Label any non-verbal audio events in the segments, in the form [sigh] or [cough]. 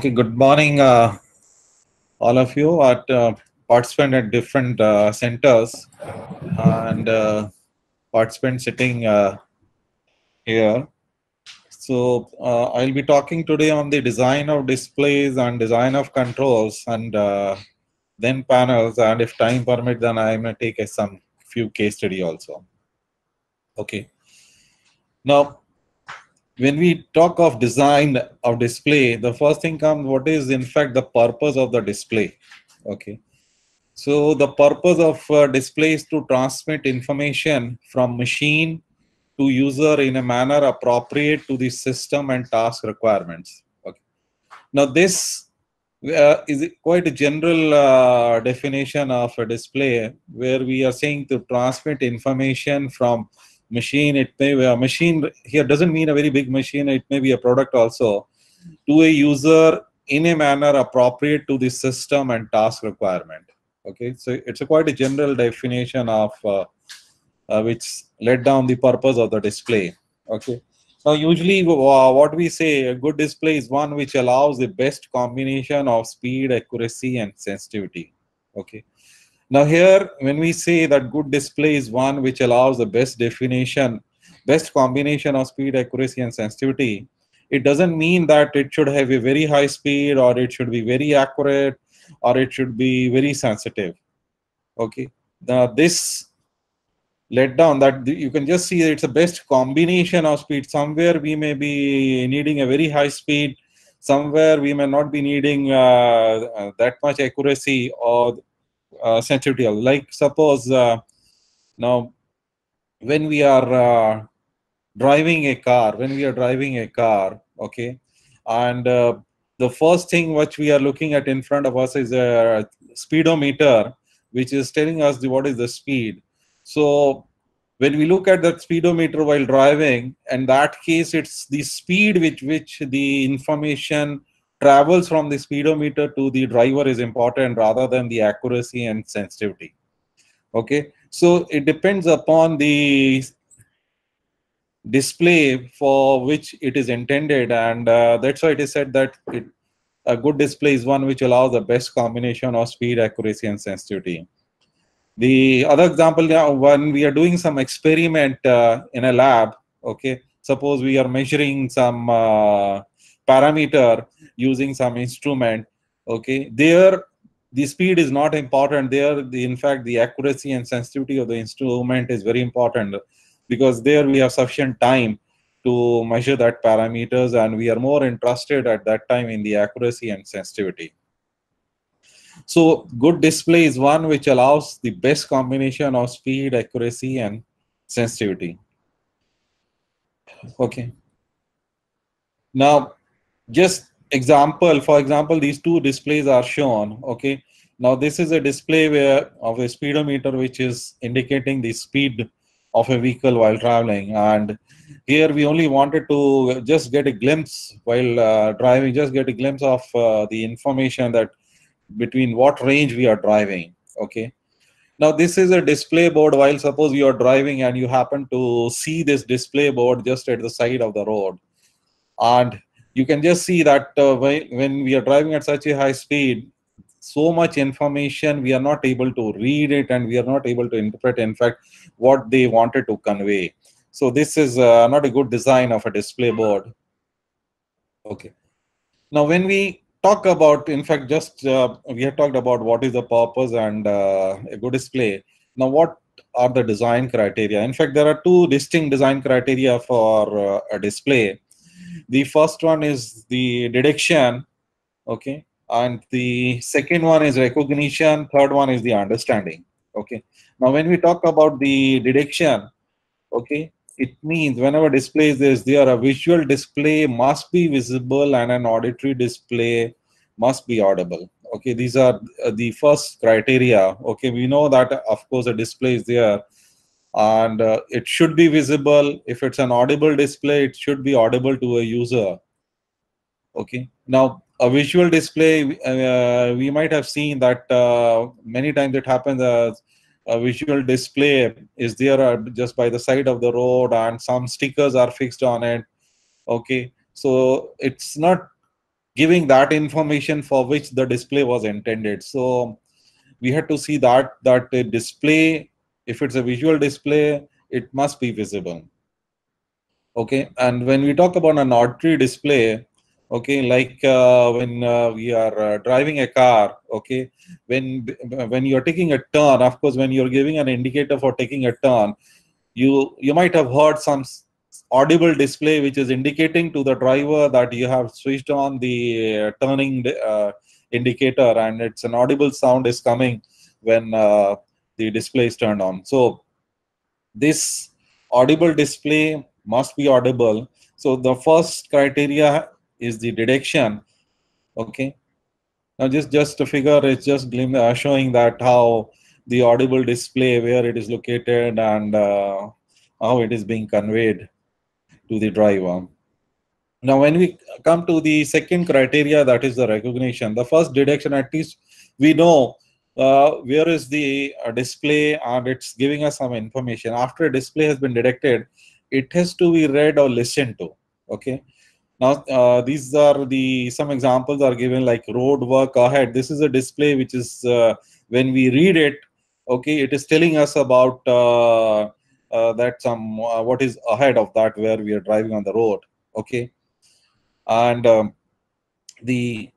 Okay, good morning, uh, all of you at uh, participant at different uh, centers and uh, sitting uh, here. So uh, I'll be talking today on the design of displays and design of controls and uh, then panels. And if time permits, then I may take some few case study also. Okay. Now, when we talk of design of display, the first thing comes what is in fact the purpose of the display. Okay. So the purpose of uh, display is to transmit information from machine to user in a manner appropriate to the system and task requirements. Okay. Now this uh, is quite a general uh, definition of a display where we are saying to transmit information from machine it may be a machine here doesn't mean a very big machine. It may be a product also. To a user in a manner appropriate to the system and task requirement. Okay so it's a quite a general definition of uh, uh, which let down the purpose of the display. Okay now usually uh, what we say a good display is one which allows the best combination of speed accuracy and sensitivity. Okay now here, when we say that good display is one which allows the best definition, best combination of speed, accuracy, and sensitivity, it doesn't mean that it should have a very high speed or it should be very accurate or it should be very sensitive. Okay. Now this let down that you can just see it's a best combination of speed. Somewhere we may be needing a very high speed, somewhere we may not be needing uh, uh that much accuracy or uh. Like suppose uh, now when we are uh, driving a car, when we are driving a car, okay, and uh, the first thing which we are looking at in front of us is a speedometer, which is telling us the, what is the speed. So when we look at that speedometer while driving, in that case, it's the speed with which the information travels from the speedometer to the driver is important rather than the accuracy and sensitivity. Okay, so it depends upon the display for which it is intended, and uh, that's why it is said that it, a good display is one which allows the best combination of speed, accuracy, and sensitivity. The other example, when we are doing some experiment uh, in a lab, okay, suppose we are measuring some uh, parameter using some instrument okay? There the speed is not important. There the in fact the accuracy and sensitivity of the instrument is very important because there we have sufficient time to measure that parameters and we are more interested at that time in the accuracy and sensitivity. So good display is one which allows the best combination of speed accuracy and sensitivity. Okay. Now just example, for example, these two displays are shown. Okay. Now this is a display where of a speedometer which is indicating the speed of a vehicle while traveling. And here we only wanted to just get a glimpse while uh, driving, just get a glimpse of uh, the information that between what range we are driving. Okay. Now this is a display board while suppose you are driving and you happen to see this display board just at the side of the road. And you can just see that uh, when we are driving at such a high speed, so much information, we are not able to read it and we are not able to interpret, in fact, what they wanted to convey. So this is uh, not a good design of a display board. Okay. Now, when we talk about, in fact, just uh, we have talked about what is the purpose and uh, a good display. Now, what are the design criteria? In fact, there are two distinct design criteria for uh, a display the first one is the detection okay? And the second one is recognition third one is the understanding okay? Now when we talk about the detection okay it means whenever display is there a visual display must be visible and an auditory display must be audible okay? These are the first criteria okay? We know that of course a display is there and uh, it should be visible. If it's an audible display it should be audible to a user. Okay. Now a visual display uh, we might have seen that uh, many times it happens a visual display is there uh, just by the side of the road and some stickers are fixed on it. Okay. So it's not giving that information for which the display was intended. So we had to see that that display, if it's a visual display, it must be visible. Okay, and when we talk about an auditory display, okay like uh, when uh, we are uh, driving a car okay when when you're taking a turn of course when you're giving an indicator for taking a turn you you might have heard some audible display which is indicating to the driver that you have switched on the uh, turning uh, indicator and it's an audible sound is coming when uh, the display is turned on. So this audible display must be audible. So the first criteria is the detection. Okay. Now just just a figure is just uh, showing that how the audible display where it is located and uh, how it is being conveyed to the driver. Now when we come to the second criteria that is the recognition. The first detection at least we know uh, where is the uh, display and it's giving us some information after a display has been detected it has to be read or listened to okay now, uh, these are the some examples are given like road work ahead. This is a display which is uh, when we read it, okay, it is telling us about uh, uh that some uh, what is ahead of that where we are driving on the road, okay. And um, the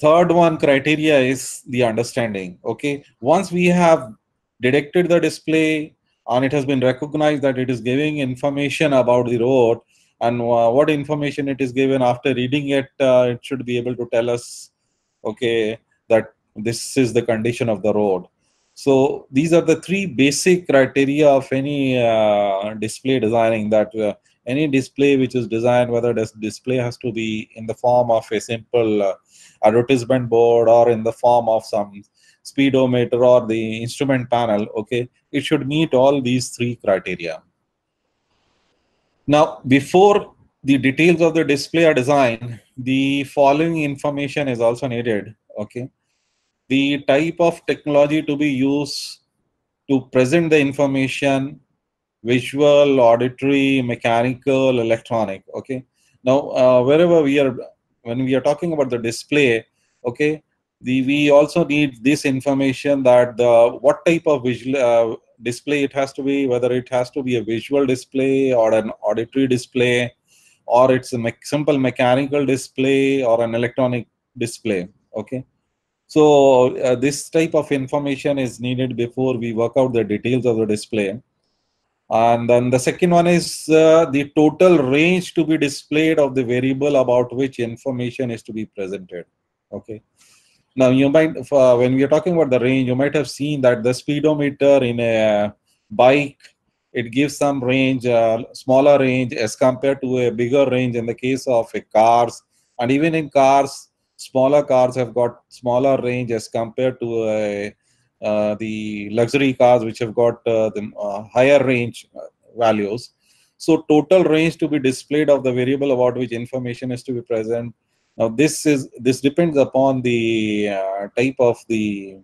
third one criteria is the understanding, okay. Once we have detected the display and it has been recognized that it is giving information about the road and uh, what information it is given after reading it uh, it should be able to tell us okay that this is the condition of the road so these are the three basic criteria of any uh, display designing that uh, any display which is designed whether this display has to be in the form of a simple uh, advertisement board or in the form of some speedometer or the instrument panel okay it should meet all these three criteria now, before the details of the display are designed, the following information is also needed. Okay, the type of technology to be used to present the information, visual, auditory, mechanical, electronic. Okay, now uh, wherever we are, when we are talking about the display, okay, the we also need this information that the what type of visual uh, display it has to be, whether it has to be a visual display or an auditory display, or it's a me simple mechanical display or an electronic display. Okay. So uh, this type of information is needed before we work out the details of the display. And then the second one is uh, the total range to be displayed of the variable about which information is to be presented. Okay. Now, you might, uh, when we are talking about the range, you might have seen that the speedometer in a bike, it gives some range, uh, smaller range as compared to a bigger range in the case of a cars. And even in cars, smaller cars have got smaller range as compared to a the luxury cars, which have got uh, the uh, higher range values. So total range to be displayed of the variable about which information is to be present now this is this depends upon the uh, type of the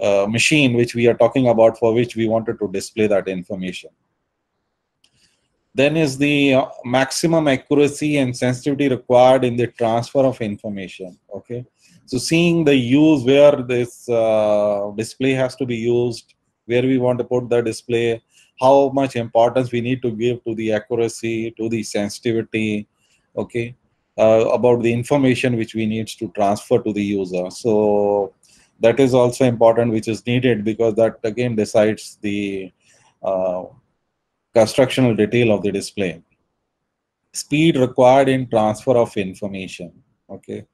uh, machine which we are talking about for which we wanted to display that information. Then is the uh, maximum accuracy and sensitivity required in the transfer of information. Okay, so seeing the use where this uh, display has to be used, where we want to put the display, how much importance we need to give to the accuracy, to the sensitivity. Okay, uh, about the information which we need to transfer to the user. So that is also important, which is needed because that again decides the uh, constructional detail of the display. Speed required in transfer of information. Okay,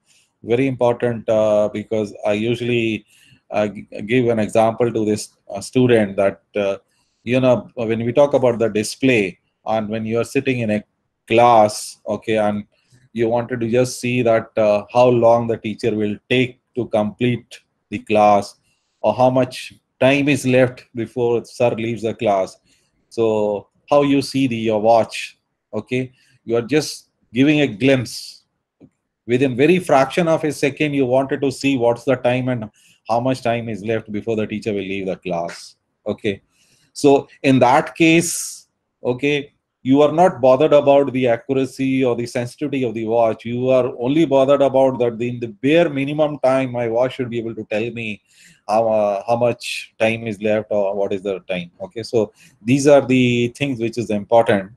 very important uh, because I usually uh, give an example to this uh, student that uh, you know when we talk about the display and when you are sitting in a class, okay, and you wanted to just see that uh, how long the teacher will take to complete the class or how much time is left before sir leaves the class. So how you see the your watch okay you are just giving a glimpse within very fraction of a second you wanted to see what's the time and how much time is left before the teacher will leave the class okay so in that case okay you are not bothered about the accuracy or the sensitivity of the watch. You are only bothered about that in the bare minimum time, my watch should be able to tell me how, uh, how much time is left or what is the time. Okay, so these are the things which is important.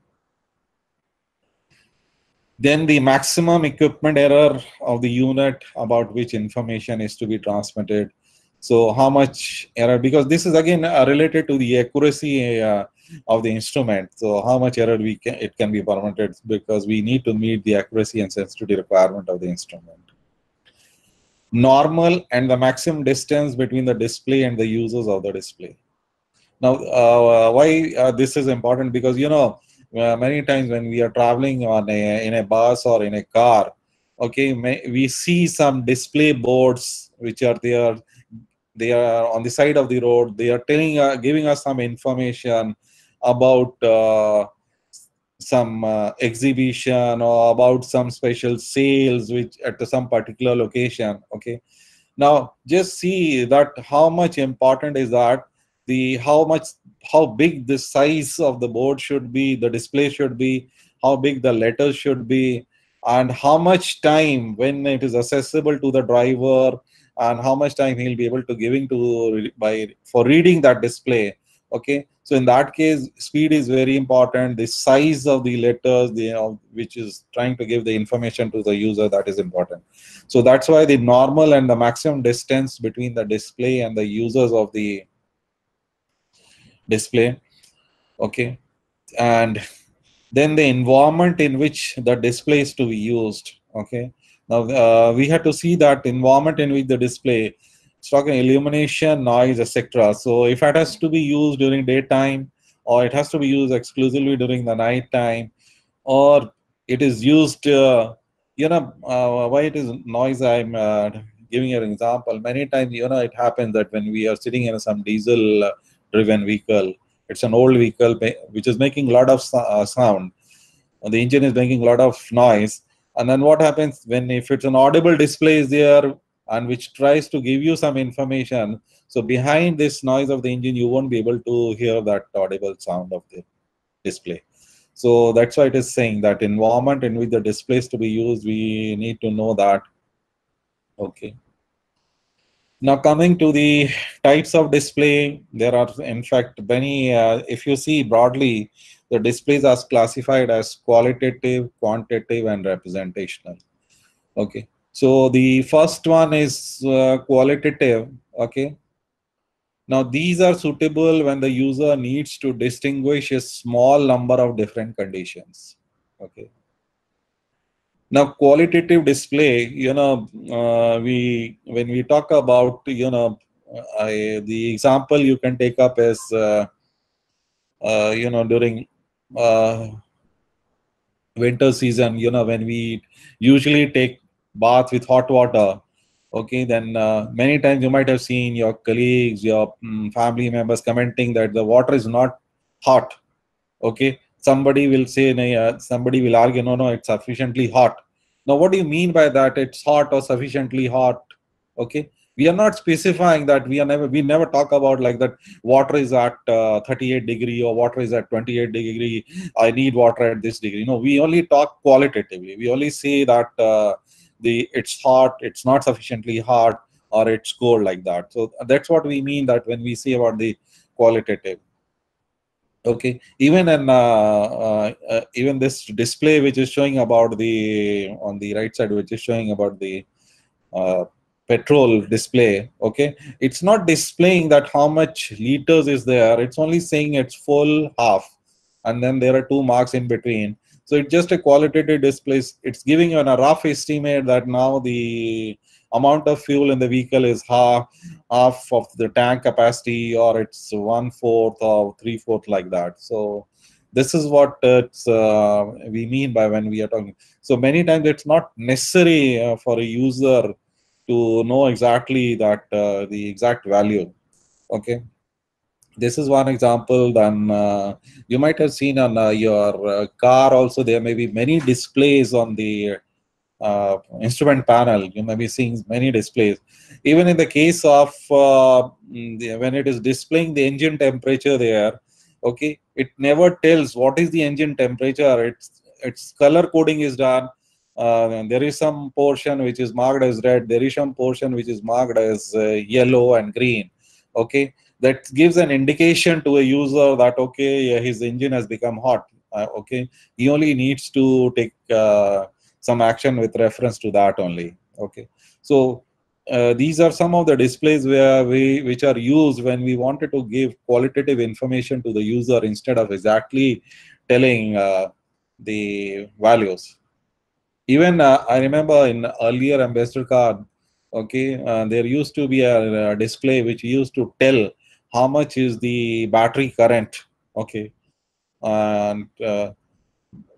Then the maximum equipment error of the unit about which information is to be transmitted. So how much error, because this is again uh, related to the accuracy uh, of the instrument. So how much error we can, it can be permitted because we need to meet the accuracy and sensitivity requirement of the instrument. Normal and the maximum distance between the display and the users of the display. Now, uh, why uh, this is important? Because, you know, uh, many times when we are traveling on a, in a bus or in a car, okay, may, we see some display boards which are there. They are on the side of the road. They are telling, uh, giving us some information about uh, some uh, exhibition or about some special sales which at some particular location okay now just see that how much important is that the how much how big the size of the board should be the display should be how big the letters should be and how much time when it is accessible to the driver and how much time he'll be able to giving to by for reading that display okay so in that case, speed is very important. The size of the letters, the, you know, which is trying to give the information to the user, that is important. So that's why the normal and the maximum distance between the display and the users of the display. Okay. And then the environment in which the display is to be used. Okay. Now uh, we have to see that environment in which the display it's talking illumination, noise, etc. So if it has to be used during daytime, or it has to be used exclusively during the night time, or it is used, uh, you know, uh, why it is noise, I'm uh, giving an example. Many times, you know, it happens that when we are sitting in some diesel-driven vehicle, it's an old vehicle which is making a lot of uh, sound. The engine is making a lot of noise. And then what happens when if it's an audible display is there, and which tries to give you some information. So behind this noise of the engine, you won't be able to hear that audible sound of the display. So that's why it is saying that environment in which the display is to be used, we need to know that. Okay. Now coming to the types of display, there are in fact many, uh, if you see broadly, the displays are classified as qualitative, quantitative, and representational. Okay. So the first one is uh, qualitative. Okay. Now these are suitable when the user needs to distinguish a small number of different conditions. Okay. Now qualitative display, you know, uh, we when we talk about, you know, I, the example you can take up is, uh, uh, you know, during uh, winter season, you know, when we usually take bath with hot water okay then uh, many times you might have seen your colleagues your um, family members commenting that the water is not hot okay somebody will say uh, somebody will argue no no it's sufficiently hot. Now what do you mean by that? It's hot or sufficiently hot? Okay. We are not specifying that. We are never we never talk about like that water is at uh, 38 degree or water is at 28 degree. I need water at this degree. No we only talk qualitatively. We only say that uh, the it's hot, it's not sufficiently hot, or it's cold like that. So that's what we mean that when we say about the qualitative. Okay, even in uh, uh, uh, even this display which is showing about the on the right side, which is showing about the uh, petrol display. Okay, it's not displaying that how much liters is there. It's only saying it's full half, and then there are two marks in between so it's just a qualitative display. It's giving you a rough estimate that now the amount of fuel in the vehicle is half, half of the tank capacity or it's one fourth or three fourth like that. So this is what it's, uh, we mean by when we are talking. So many times it's not necessary uh, for a user to know exactly that uh, the exact value. Okay this is one example then uh, you might have seen on uh, your uh, car also there may be many displays on the uh, instrument panel. You may be seeing many displays. Even in the case of uh, the, when it is displaying the engine temperature there okay it never tells what is the engine temperature. Its its color coding is done. Uh, there is some portion which is marked as red. There is some portion which is marked as uh, yellow and green. Okay that gives an indication to a user that okay his engine has become hot. Uh, okay he only needs to take uh, some action with reference to that only okay? So uh, these are some of the displays where we which are used when we wanted to give qualitative information to the user instead of exactly telling uh, the values. Even uh, i remember in earlier ambassador card okay uh, there used to be a, a, display which used to tell how much is the battery current okay? And uh,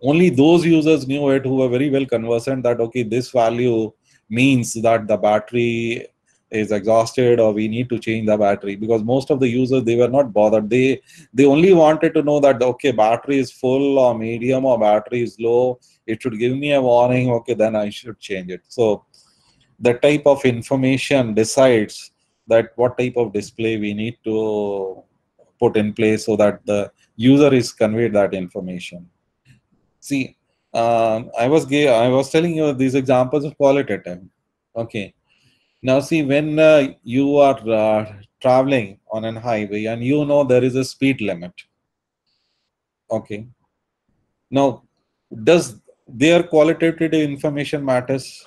only those users knew it who were very well conversant that okay this value means that the battery is exhausted or we need to change the battery. Because most of the users they were not bothered. They they only wanted to know that okay battery is full or medium or battery is low. It should give me a warning. Okay then i should change it. So the type of information decides that what type of display we need to put in place so that the user is conveyed that information see uh, I was gay, I was telling you these examples of qualitative. Okay. Now see when uh, you are uh, traveling on an highway and you know there is a speed limit. Okay. Now, does their qualitative information matters?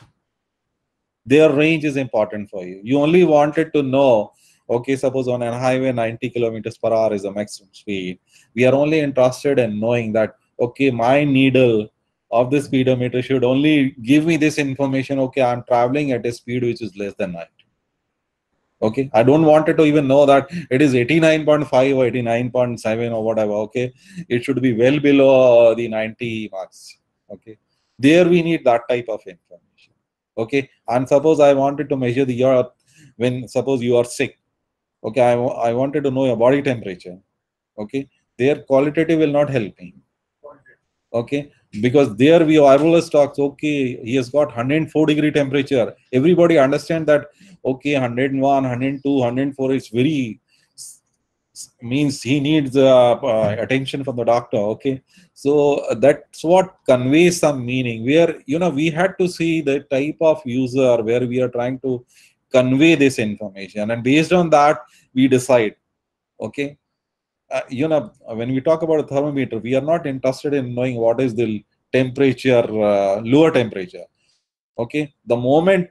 Their range is important for you. You only wanted to know, okay, suppose on a highway 90 kilometers per hour is the maximum speed. We are only interested in knowing that, okay, my needle of the speedometer should only give me this information okay i'm traveling at a speed which is less than 90 okay i don't want it to even know that it is 89.5 or 89.7 or whatever okay. It should be well below the 90 marks okay. There we need that type of information okay. And suppose i wanted to measure the your when suppose you are sick okay I, I wanted to know your body temperature okay. Their qualitative will not help me okay? Because there we wireless talks okay he has got 104 degree temperature. Everybody understand that okay 101 102 104 is very means he needs uh, uh, attention from the doctor okay? So uh, that's what conveys some meaning where you know we had to see the type of user where we are trying to convey this information. And based on that we decide okay uh, you know, when we talk about a thermometer, we are not interested in knowing what is the temperature, uh, lower temperature. Okay, the moment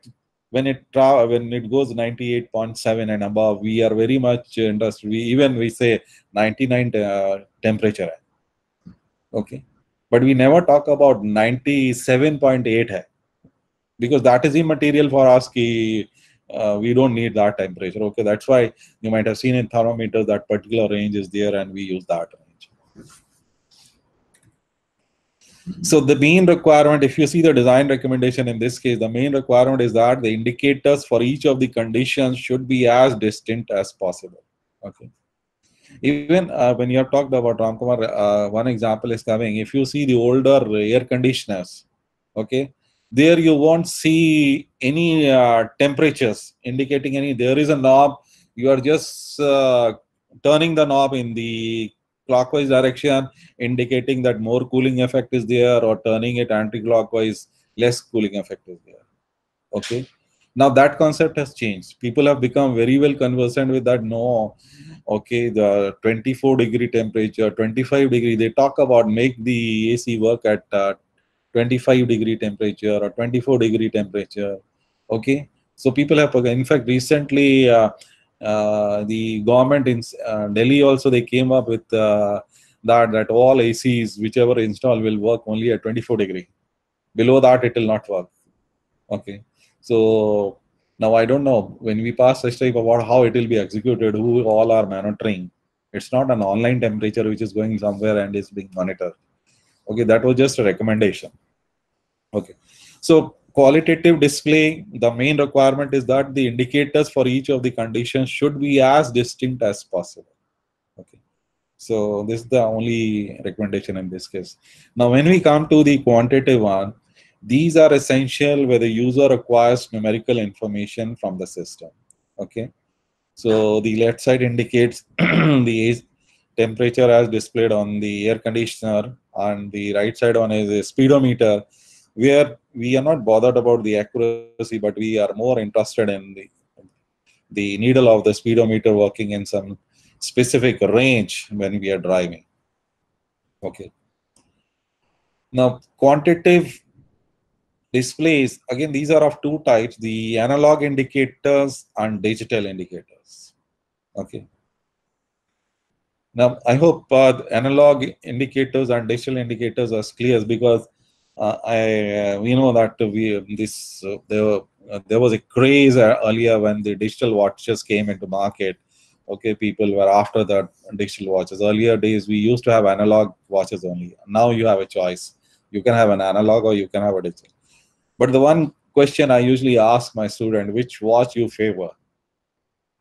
when it when it goes 98.7 and above, we are very much interested. We even we say 99 uh, temperature. Okay, but we never talk about 97.8 because that is immaterial for us. Ki, uh, we don't need that temperature. Okay, that's why you might have seen in thermometers that particular range is there and we use that range. So the main requirement, if you see the design recommendation in this case, the main requirement is that the indicators for each of the conditions should be as distinct as possible. Okay. Even uh, when you have talked about Ramkumar, uh, one example is coming. If you see the older air conditioners, okay, there you won't see any uh, temperatures indicating any there is a knob. You are just uh, turning the knob in the clockwise direction indicating that more cooling effect is there or turning it anti-clockwise less cooling effect is there. Okay? Now that concept has changed. People have become very well conversant with that. No. Okay the 24 degree temperature 25 degree they talk about make the ac work at uh, 25 degree temperature or 24 degree temperature okay? So people have in fact recently uh, uh, the government in uh, delhi also they came up with uh, that that all acs whichever install will work only at 24 degree. Below that it will not work okay? So now i don't know when we pass such type about how it will be executed who all are monitoring? It's not an online temperature which is going somewhere and is being monitored. Okay that was just a recommendation okay. So qualitative display the main requirement is that the indicators for each of the conditions should be as distinct as possible. Okay. So this is the only recommendation in this case. Now when we come to the quantitative one these are essential where the user acquires numerical information from the system. Okay. So the left side indicates [clears throat] the temperature as displayed on the air conditioner and the right side one is a speedometer where we are not bothered about the accuracy but we are more interested in the the needle of the speedometer working in some specific range when we are driving. Okay. Now quantitative displays again these are of two types the analog indicators and digital indicators. Okay. Now, I hope uh, analog indicators and digital indicators are clear because uh, I uh, we know that we this uh, there uh, there was a craze uh, earlier when the digital watches came into market. Okay, people were after the digital watches. Earlier days, we used to have analog watches only. Now you have a choice. You can have an analog or you can have a digital. But the one question I usually ask my student, which watch you favor?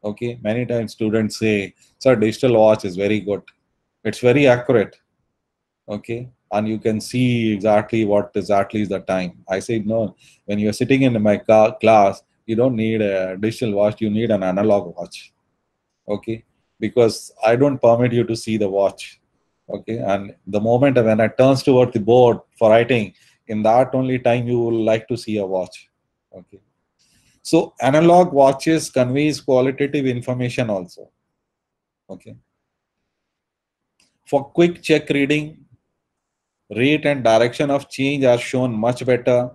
okay many times students say sir digital watch is very good it's very accurate okay and you can see exactly what exactly is the time i say no when you're sitting in my car, class you don't need a digital watch you need an analog watch okay because i don't permit you to see the watch okay and the moment when i turns toward the board for writing in that only time you will like to see a watch okay so analog watches conveys qualitative information also. Okay. For quick check reading, rate and direction of change are shown much better.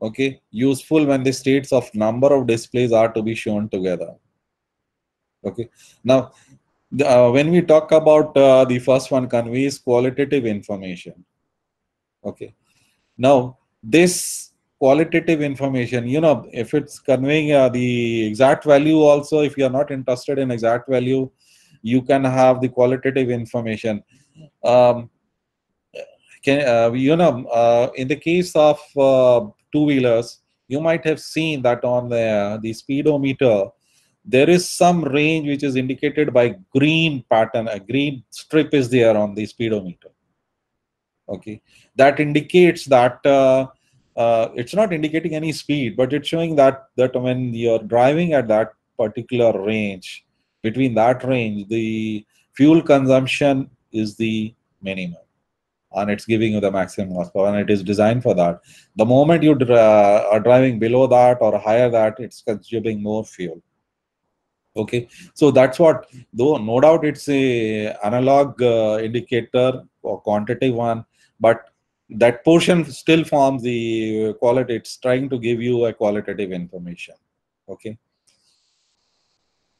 Okay. Useful when the states of number of displays are to be shown together. Okay. Now, the, uh, when we talk about uh, the first one conveys qualitative information. Okay. Now, this qualitative information you know if it's conveying uh, the exact value also if you are not interested in exact value you can have the qualitative information um, can uh, you know uh, in the case of uh, two wheelers you might have seen that on the the speedometer there is some range which is indicated by green pattern. A green strip is there on the speedometer. Okay? That indicates that uh, uh, it's not indicating any speed, but it's showing that that when you're driving at that particular range, between that range, the fuel consumption is the minimum, and it's giving you the maximum horsepower, and it is designed for that. The moment you uh, are driving below that or higher that, it's consuming more fuel. Okay, so that's what. Though no doubt it's a analog uh, indicator or quantitative one, but that portion still forms the quality it's trying to give you a qualitative information okay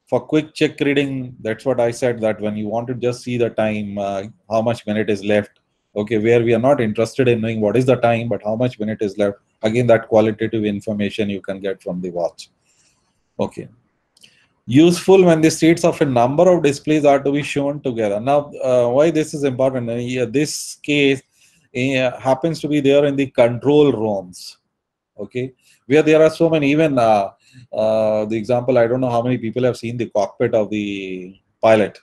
for quick check reading that's what i said that when you want to just see the time uh, how much minute is left okay where we are not interested in knowing what is the time but how much minute is left. Again that qualitative information you can get from the watch. Okay. Useful when the states of a number of displays are to be shown together. Now uh, why this is important? In this case uh, happens to be there in the control rooms. Okay. Where there are so many even uh, uh, the example i don't know how many people have seen the cockpit of the pilot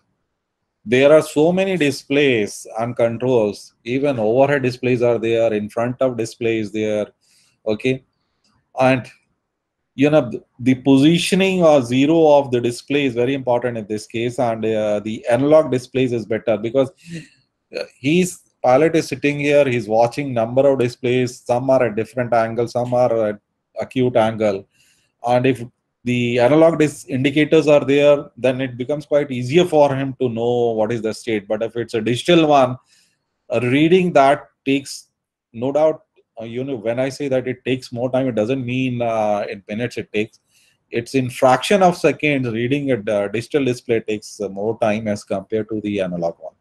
there are so many displays and controls. Even overhead displays are there in front of displays there okay? And you know the positioning or zero of the display is very important in this case and uh, the analog displays is better because uh, he's pilot is sitting here he's watching number of displays some are at different angles some are at acute angle. And if the analog indicators are there then it becomes quite easier for him to know what is the state. But if it's a digital one reading that takes no doubt uh, you know when i say that it takes more time it doesn't mean uh, in minutes it takes. It's in fraction of seconds reading a uh, digital display takes uh, more time as compared to the analog one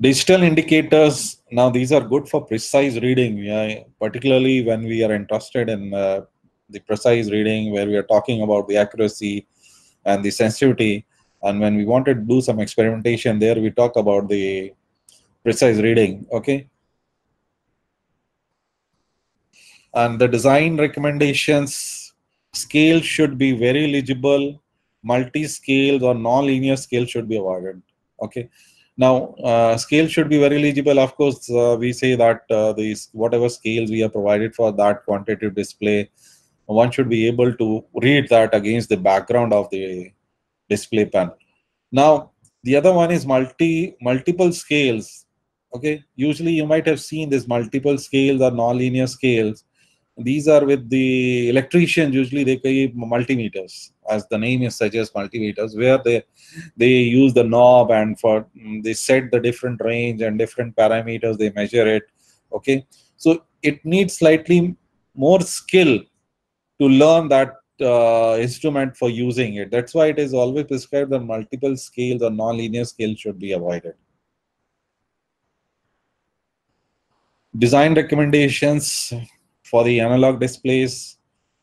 digital indicators now these are good for precise reading yeah, particularly when we are interested in uh, the precise reading where we are talking about the accuracy and the sensitivity. And when we want to do some experimentation there we talk about the precise reading okay? And the design recommendations scale should be very legible. Multi-scales or non-linear scale should be avoided okay now, uh, scale should be very legible. Of course, uh, we say that uh, these whatever scales we have provided for that quantitative display, one should be able to read that against the background of the display panel. Now, the other one is multi multiple scales. Okay, usually you might have seen this multiple scales or nonlinear scales. These are with the electricians. Usually they carry multimeters, as the name is suggests, multimeters, where they they use the knob and for they set the different range and different parameters. They measure it. Okay, so it needs slightly more skill to learn that uh, instrument for using it. That's why it is always prescribed that multiple scales or nonlinear scales should be avoided. Design recommendations for the analog displays.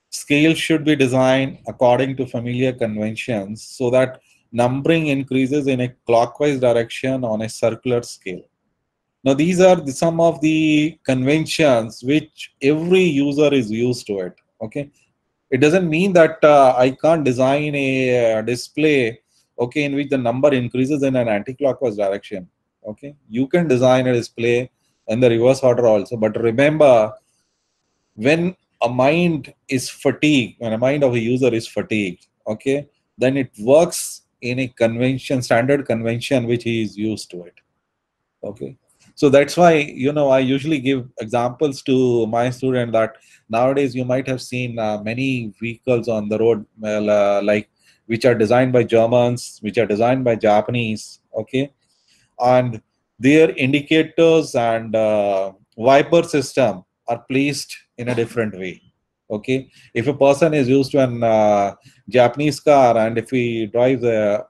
scale should be designed according to familiar conventions so that numbering increases in a clockwise direction on a circular scale. Now, these are the, some of the conventions which every user is used to it. Okay, it doesn't mean that uh, I can't design a uh, display, okay, in which the number increases in an anti-clockwise direction. Okay, you can design a display in the reverse order also, but remember, when a mind is fatigued, when a mind of a user is fatigued, okay, then it works in a convention, standard convention, which he is used to it. Okay, so that's why you know I usually give examples to my student that nowadays you might have seen uh, many vehicles on the road uh, like which are designed by germans which are designed by japanese okay and their indicators and uh, wiper system are placed in a different way okay if a person is used to an uh, japanese car and if he drives a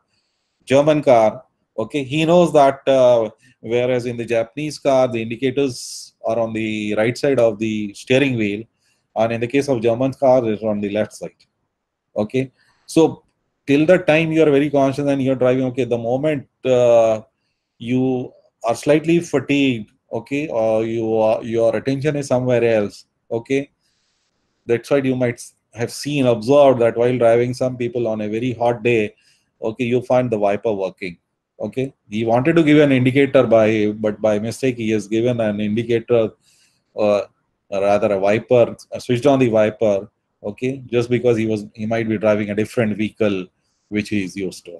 german car okay he knows that uh, whereas in the japanese car the indicators are on the right side of the steering wheel and in the case of German cars, it's on the left side. Okay, so till the time you are very conscious and you're driving, okay, the moment uh, you are slightly fatigued, okay, or you are, your attention is somewhere else, okay, that's why you might have seen, observed that while driving some people on a very hot day, okay, you find the wiper working. Okay, he wanted to give an indicator by, but by mistake he has given an indicator uh, rather a wiper, switched on the wiper, okay, just because he was he might be driving a different vehicle which he is used to.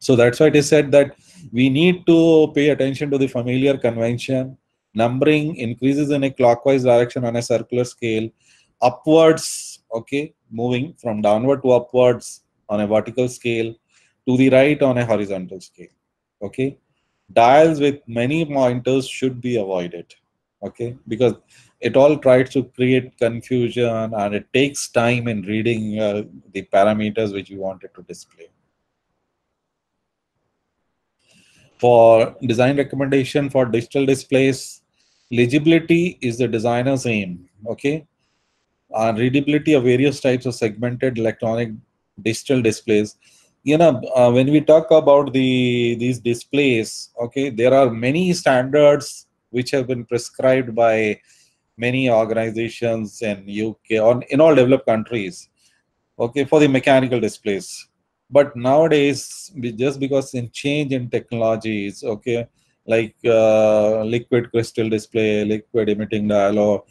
So that's why it is said that we need to pay attention to the familiar convention. Numbering increases in a clockwise direction on a circular scale, upwards, okay, moving from downward to upwards on a vertical scale, to the right on a horizontal scale, okay. Dials with many pointers should be avoided, okay, because it all tries to create confusion and it takes time in reading uh, the parameters which you wanted to display. For design recommendation for digital displays, legibility is the designer's aim, okay? And readability of various types of segmented electronic digital displays. You know, uh, when we talk about the these displays, okay, there are many standards which have been prescribed by many organizations in UK or in all developed countries, okay, for the mechanical displays. But nowadays, just because in change in technologies, okay, like uh, liquid crystal display, liquid emitting diode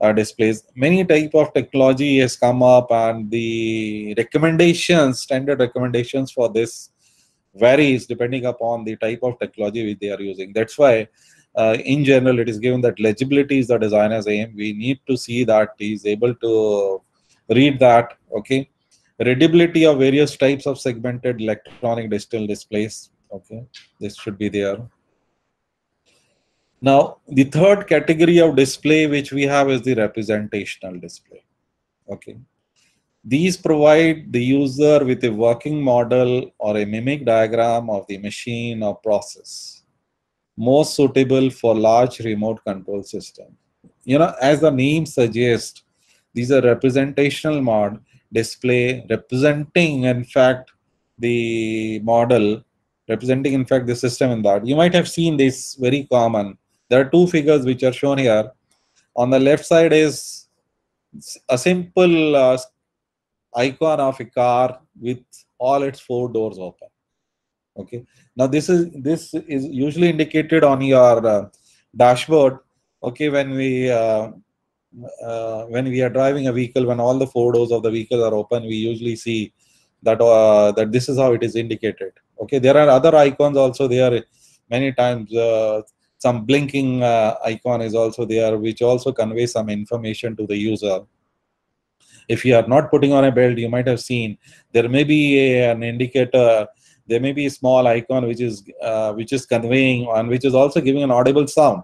uh, displays, many type of technology has come up, and the recommendations, standard recommendations for this varies depending upon the type of technology which they are using. That's why uh, in general, it is given that legibility is the designer's aim. We need to see that he is able to read that. Okay, readability of various types of segmented electronic digital displays. Okay, this should be there. Now, the third category of display which we have is the representational display. Okay, these provide the user with a working model or a mimic diagram of the machine or process most suitable for large remote control system. You know, as the name suggests, these are representational mod display representing, in fact, the model, representing, in fact, the system in that. You might have seen this very common. There are two figures which are shown here. On the left side is a simple uh, icon of a car with all its four doors open okay now this is this is usually indicated on your uh, dashboard okay when we uh, uh, when we are driving a vehicle when all the four doors of the vehicle are open we usually see that uh, that this is how it is indicated. Okay, there are other icons also there. Many times, uh, some blinking uh, icon is also there, which also conveys some information to the user. If you are not putting on a belt, you might have seen there may be a, an indicator. There may be a small icon which is uh, which is conveying and which is also giving an audible sound.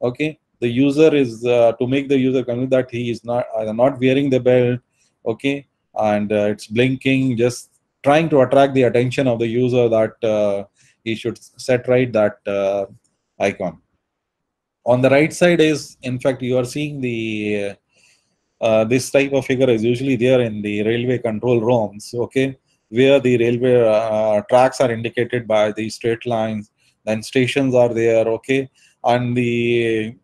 Okay, the user is uh, to make the user convince that he is not uh, not wearing the belt. Okay, and uh, it's blinking, just trying to attract the attention of the user that uh, he should set right that uh, icon. On the right side is, in fact, you are seeing the uh, this type of figure is usually there in the railway control rooms, okay, where the railway tracks are indicated by the straight lines, then stations are there, okay, and the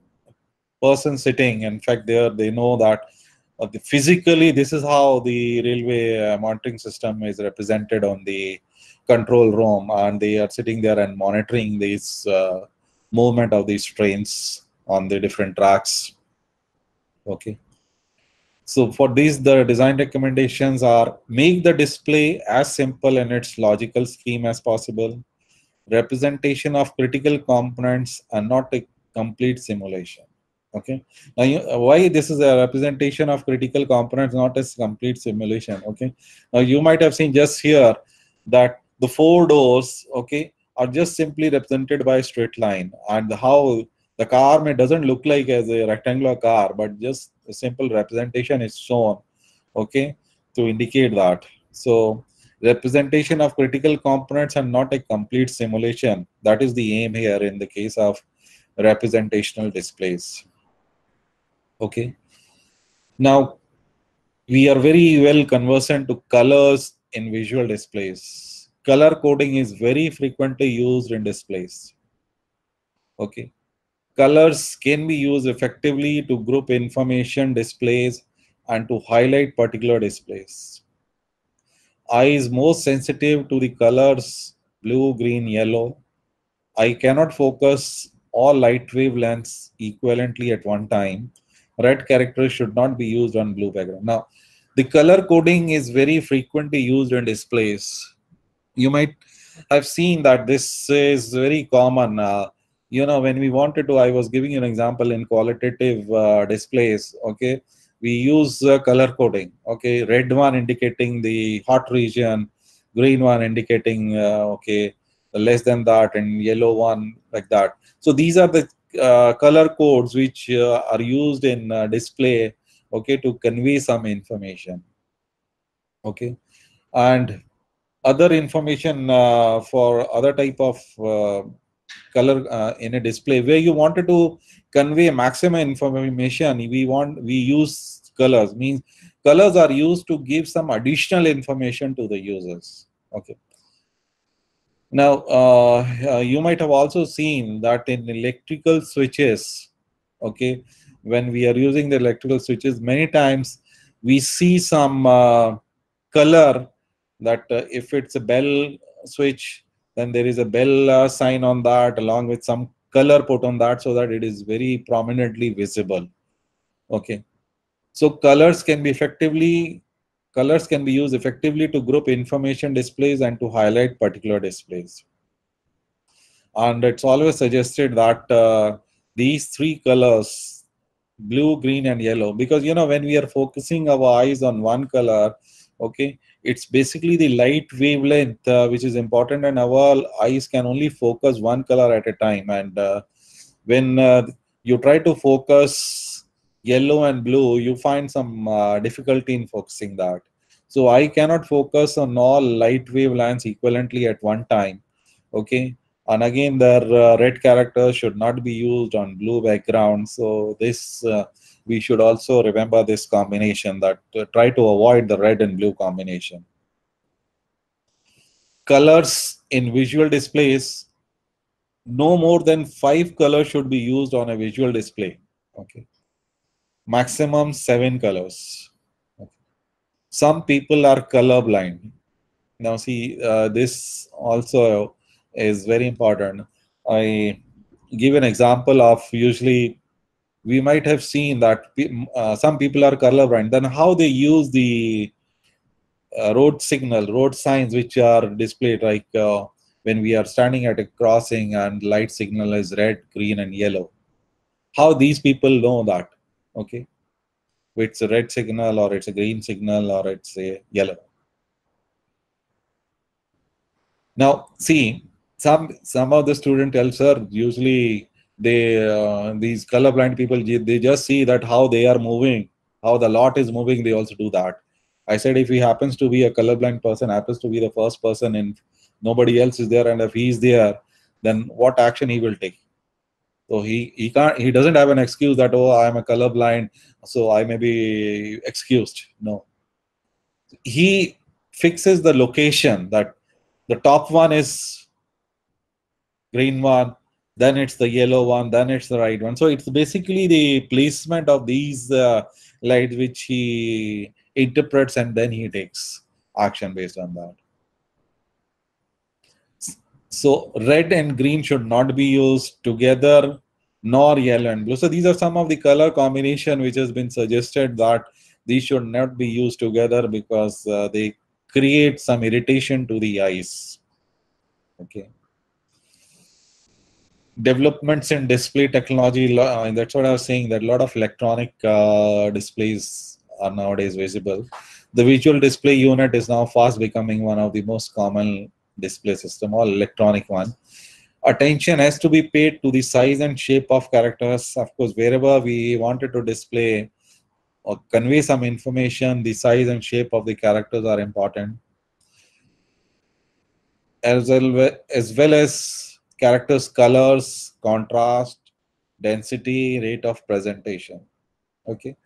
person sitting, in fact, there they know that uh, the, physically this is how the railway uh, monitoring system is represented on the control room, and they are sitting there and monitoring this uh, movement of these trains on the different tracks, okay. So for these, the design recommendations are make the display as simple in its logical scheme as possible, representation of critical components and not a complete simulation. Okay. Now, you, uh, why this is a representation of critical components, not as complete simulation. Okay. Now you might have seen just here that the four doors, okay, are just simply represented by a straight line, and how the car may doesn't look like as a rectangular car, but just a simple representation is shown, okay, to indicate that. So representation of critical components and not a complete simulation. That is the aim here in the case of representational displays. Okay. Now, we are very well conversant to colors in visual displays. Color coding is very frequently used in displays. Okay colors can be used effectively to group information displays and to highlight particular displays. Eye is most sensitive to the colors blue, green, yellow. I cannot focus all light wavelengths equivalently at one time. Red characters should not be used on blue background. Now, the color coding is very frequently used in displays. You might have seen that this is very common. Uh, you know when we wanted to i was giving you an example in qualitative uh, displays okay we use uh, color coding okay red one indicating the hot region green one indicating uh, okay less than that and yellow one like that so these are the color codes which uh, are used in uh, display okay to convey some information okay? And other information for other type of color uh, in a display where you wanted to convey maximum information we want we use colors. Means colors are used to give some additional information to the users okay now uh, uh, you might have also seen that in electrical switches okay when we are using the electrical switches many times we see some uh, color that uh, if it's a bell switch then there is a bell uh, sign on that along with some color put on that so that it is very prominently visible okay. So colors can be effectively colors can be used effectively to group information displays and to highlight particular displays. And it's always suggested that uh, these three colors blue green and yellow because you know when we are focusing our eyes on one color okay it's basically the light wavelength uh, which is important and our eyes can only focus one color at a time. And uh, when uh, you try to focus yellow and blue you find some uh, difficulty in focusing that so i cannot focus on all light wavelengths equivalently at one time okay and again the uh, red characters should not be used on blue background so this uh, we should also remember this combination that uh, try to avoid the red and blue combination. Colors in visual displays, no more than five colors should be used on a visual display. Okay. Maximum seven colors. Some people are colorblind. Now see, uh, this also is very important. I give an example of usually we might have seen that uh, some people are colorblind. Then how they use the uh, road signal, road signs which are displayed like uh, when we are standing at a crossing and light signal is red, green, and yellow. How these people know that? Okay, it's a red signal or it's a green signal or it's a yellow. Now, see, some some of the student tells sir, usually they uh, these colorblind people they just see that how they are moving, how the lot is moving. They also do that. I said if he happens to be a colorblind person, happens to be the first person and nobody else is there, and if he is there, then what action he will take? So he he can't he doesn't have an excuse that oh I am a colorblind, so I may be excused. No. He fixes the location that the top one is green one, then it's the yellow one, then it's the right one. So it's basically the placement of these uh, lights which he interprets and then he takes action based on that. So red and green should not be used together, nor yellow and blue. So these are some of the color combination which has been suggested that these should not be used together because uh, they create some irritation to the eyes. Okay. Developments in display technology, uh, that's what I was saying, that a lot of electronic uh, displays are nowadays visible. The visual display unit is now fast becoming one of the most common display system or electronic one. Attention has to be paid to the size and shape of characters. Of course, wherever we wanted to display or convey some information, the size and shape of the characters are important. As well, as well as characters, colors, contrast, density, rate of presentation. Okay.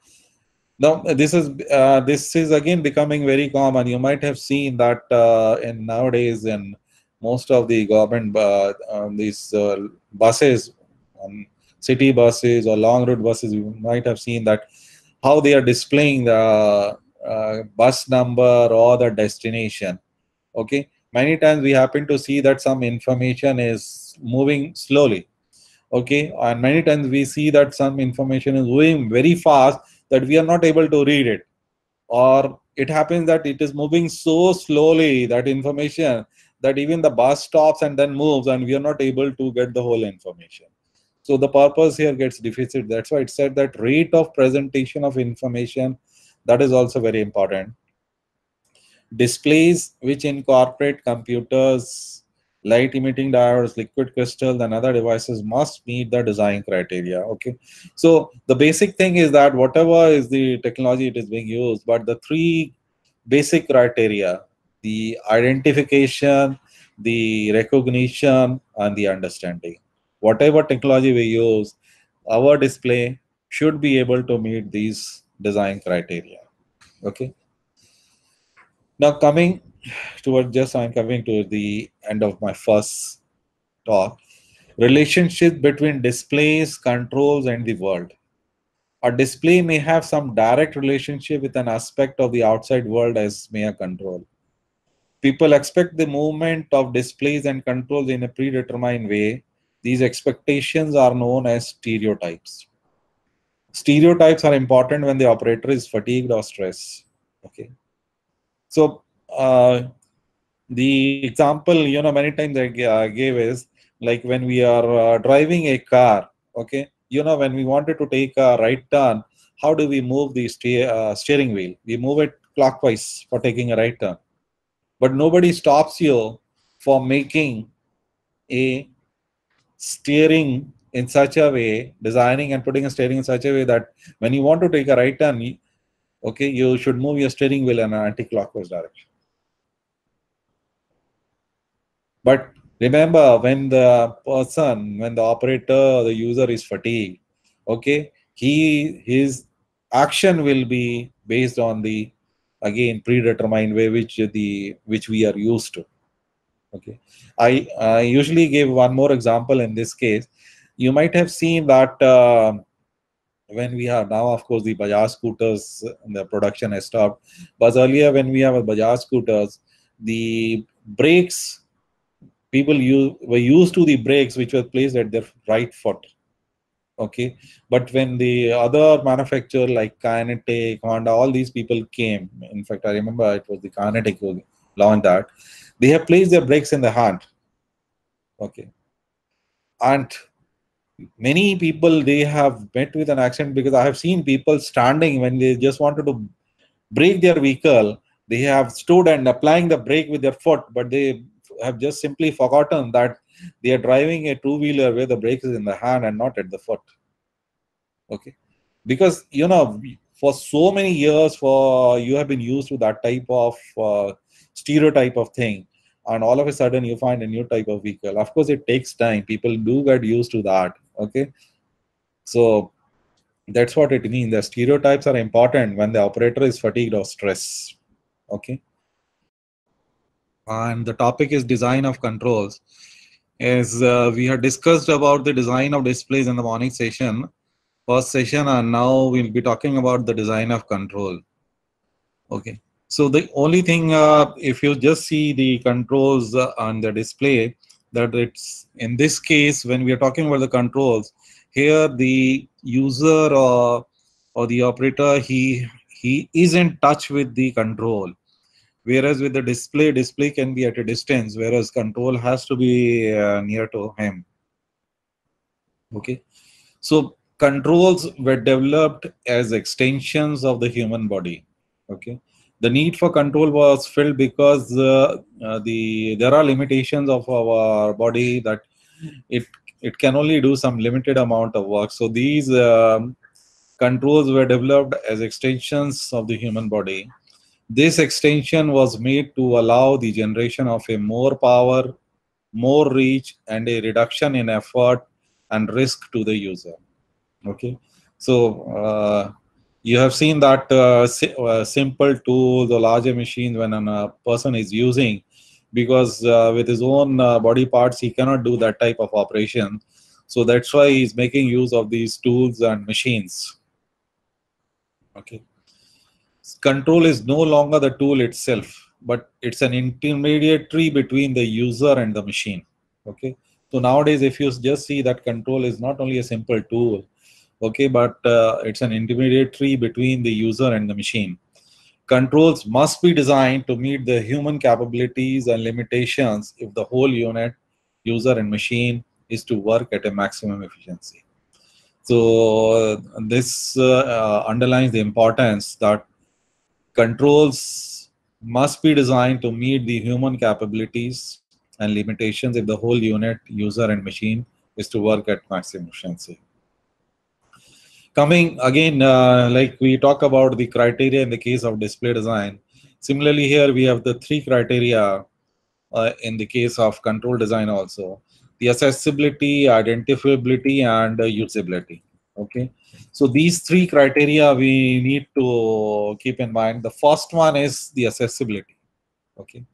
Now this is uh, this is again becoming very common. You might have seen that uh, in nowadays in most of the government uh, um, these uh, buses, um, city buses or long route buses, you might have seen that how they are displaying the uh, bus number or the destination. Okay, many times we happen to see that some information is moving slowly. Okay, and many times we see that some information is moving very fast that we are not able to read it. Or it happens that it is moving so slowly that information that even the bus stops and then moves and we are not able to get the whole information. So the purpose here gets deficit. That's why it said that rate of presentation of information that is also very important. Displays which incorporate computers light emitting diodes, liquid crystals, and other devices must meet the design criteria. Okay, so the basic thing is that whatever is the technology it is being used, but the three basic criteria the identification, the recognition, and the understanding. Whatever technology we use, our display should be able to meet these design criteria. Okay. Now coming towards just I'm coming to the end of my first talk. Relationship between displays, controls, and the world. A display may have some direct relationship with an aspect of the outside world as may a control. People expect the movement of displays and controls in a predetermined way. These expectations are known as stereotypes. Stereotypes are important when the operator is fatigued or stressed. Okay. So uh, the example you know many times i gave is like when we are uh, driving a car okay? You know when we wanted to take a right turn how do we move the steer, uh, steering wheel? We move it clockwise for taking a right turn. But nobody stops you for making a steering in such a way designing and putting a steering in such a way that when you want to take a right turn okay you should move your steering wheel in an anti-clockwise direction But remember, when the person, when the operator, the user is fatigued, okay, he his action will be based on the again predetermined way which the which we are used to. Okay, I I usually give one more example in this case. You might have seen that. Uh, when we have now, of course, the Bajaj scooters, the production has stopped. But earlier, when we have a Bajaj scooters, the brakes people use, were used to the brakes which were placed at their right foot. Okay, but when the other manufacturer like Kinetic, Honda, all these people came. In fact, I remember it was the Kinetic who launched that. They have placed their brakes in the hand. Okay, and many people they have met with an accident because I have seen people standing when they just wanted to brake their vehicle. They have stood and applying the brake with their foot, but they have just simply forgotten that they are driving a two wheeler where the brake is in the hand and not at the foot. Okay? Because you know for so many years for you have been used to that type of uh, stereotype of thing. And all of a sudden you find a new type of vehicle. Of course it takes time. People do get used to that. Okay? So that's what it means. The stereotypes are important when the operator is fatigued or stressed. Okay and the topic is design of controls. As uh, we had discussed about the design of displays in the morning session. First session and now we'll be talking about the design of control. Okay. So the only thing uh, if you just see the controls uh, on the display that it's in this case when we are talking about the controls here the user or or the operator he he is in touch with the control whereas with the display display can be at a distance whereas control has to be uh, near to him. Okay? So controls were developed as extensions of the human body. Okay? The need for control was filled because uh, uh, the there are limitations of our body that it it can only do some limited amount of work. So these um, controls were developed as extensions of the human body this extension was made to allow the generation of a more power, more reach, and a reduction in effort and risk to the user. Okay, so uh, you have seen that uh, si uh, simple tools the larger machines when a person is using, because uh, with his own uh, body parts he cannot do that type of operation. So that's why he's making use of these tools and machines. Okay control is no longer the tool itself, but it's an intermediary between the user and the machine. Okay. So nowadays, if you just see that control is not only a simple tool, okay, but uh, it's an intermediary between the user and the machine. Controls must be designed to meet the human capabilities and limitations if the whole unit, user and machine, is to work at a maximum efficiency. So uh, this uh, underlines the importance that controls must be designed to meet the human capabilities and limitations if the whole unit, user, and machine is to work at maximum efficiency. Coming again, uh, like we talk about the criteria in the case of display design. Similarly, here we have the three criteria uh, in the case of control design also. The accessibility, identifiability, and uh, usability. Okay, so these three criteria we need to keep in mind. The first one is the accessibility. Okay.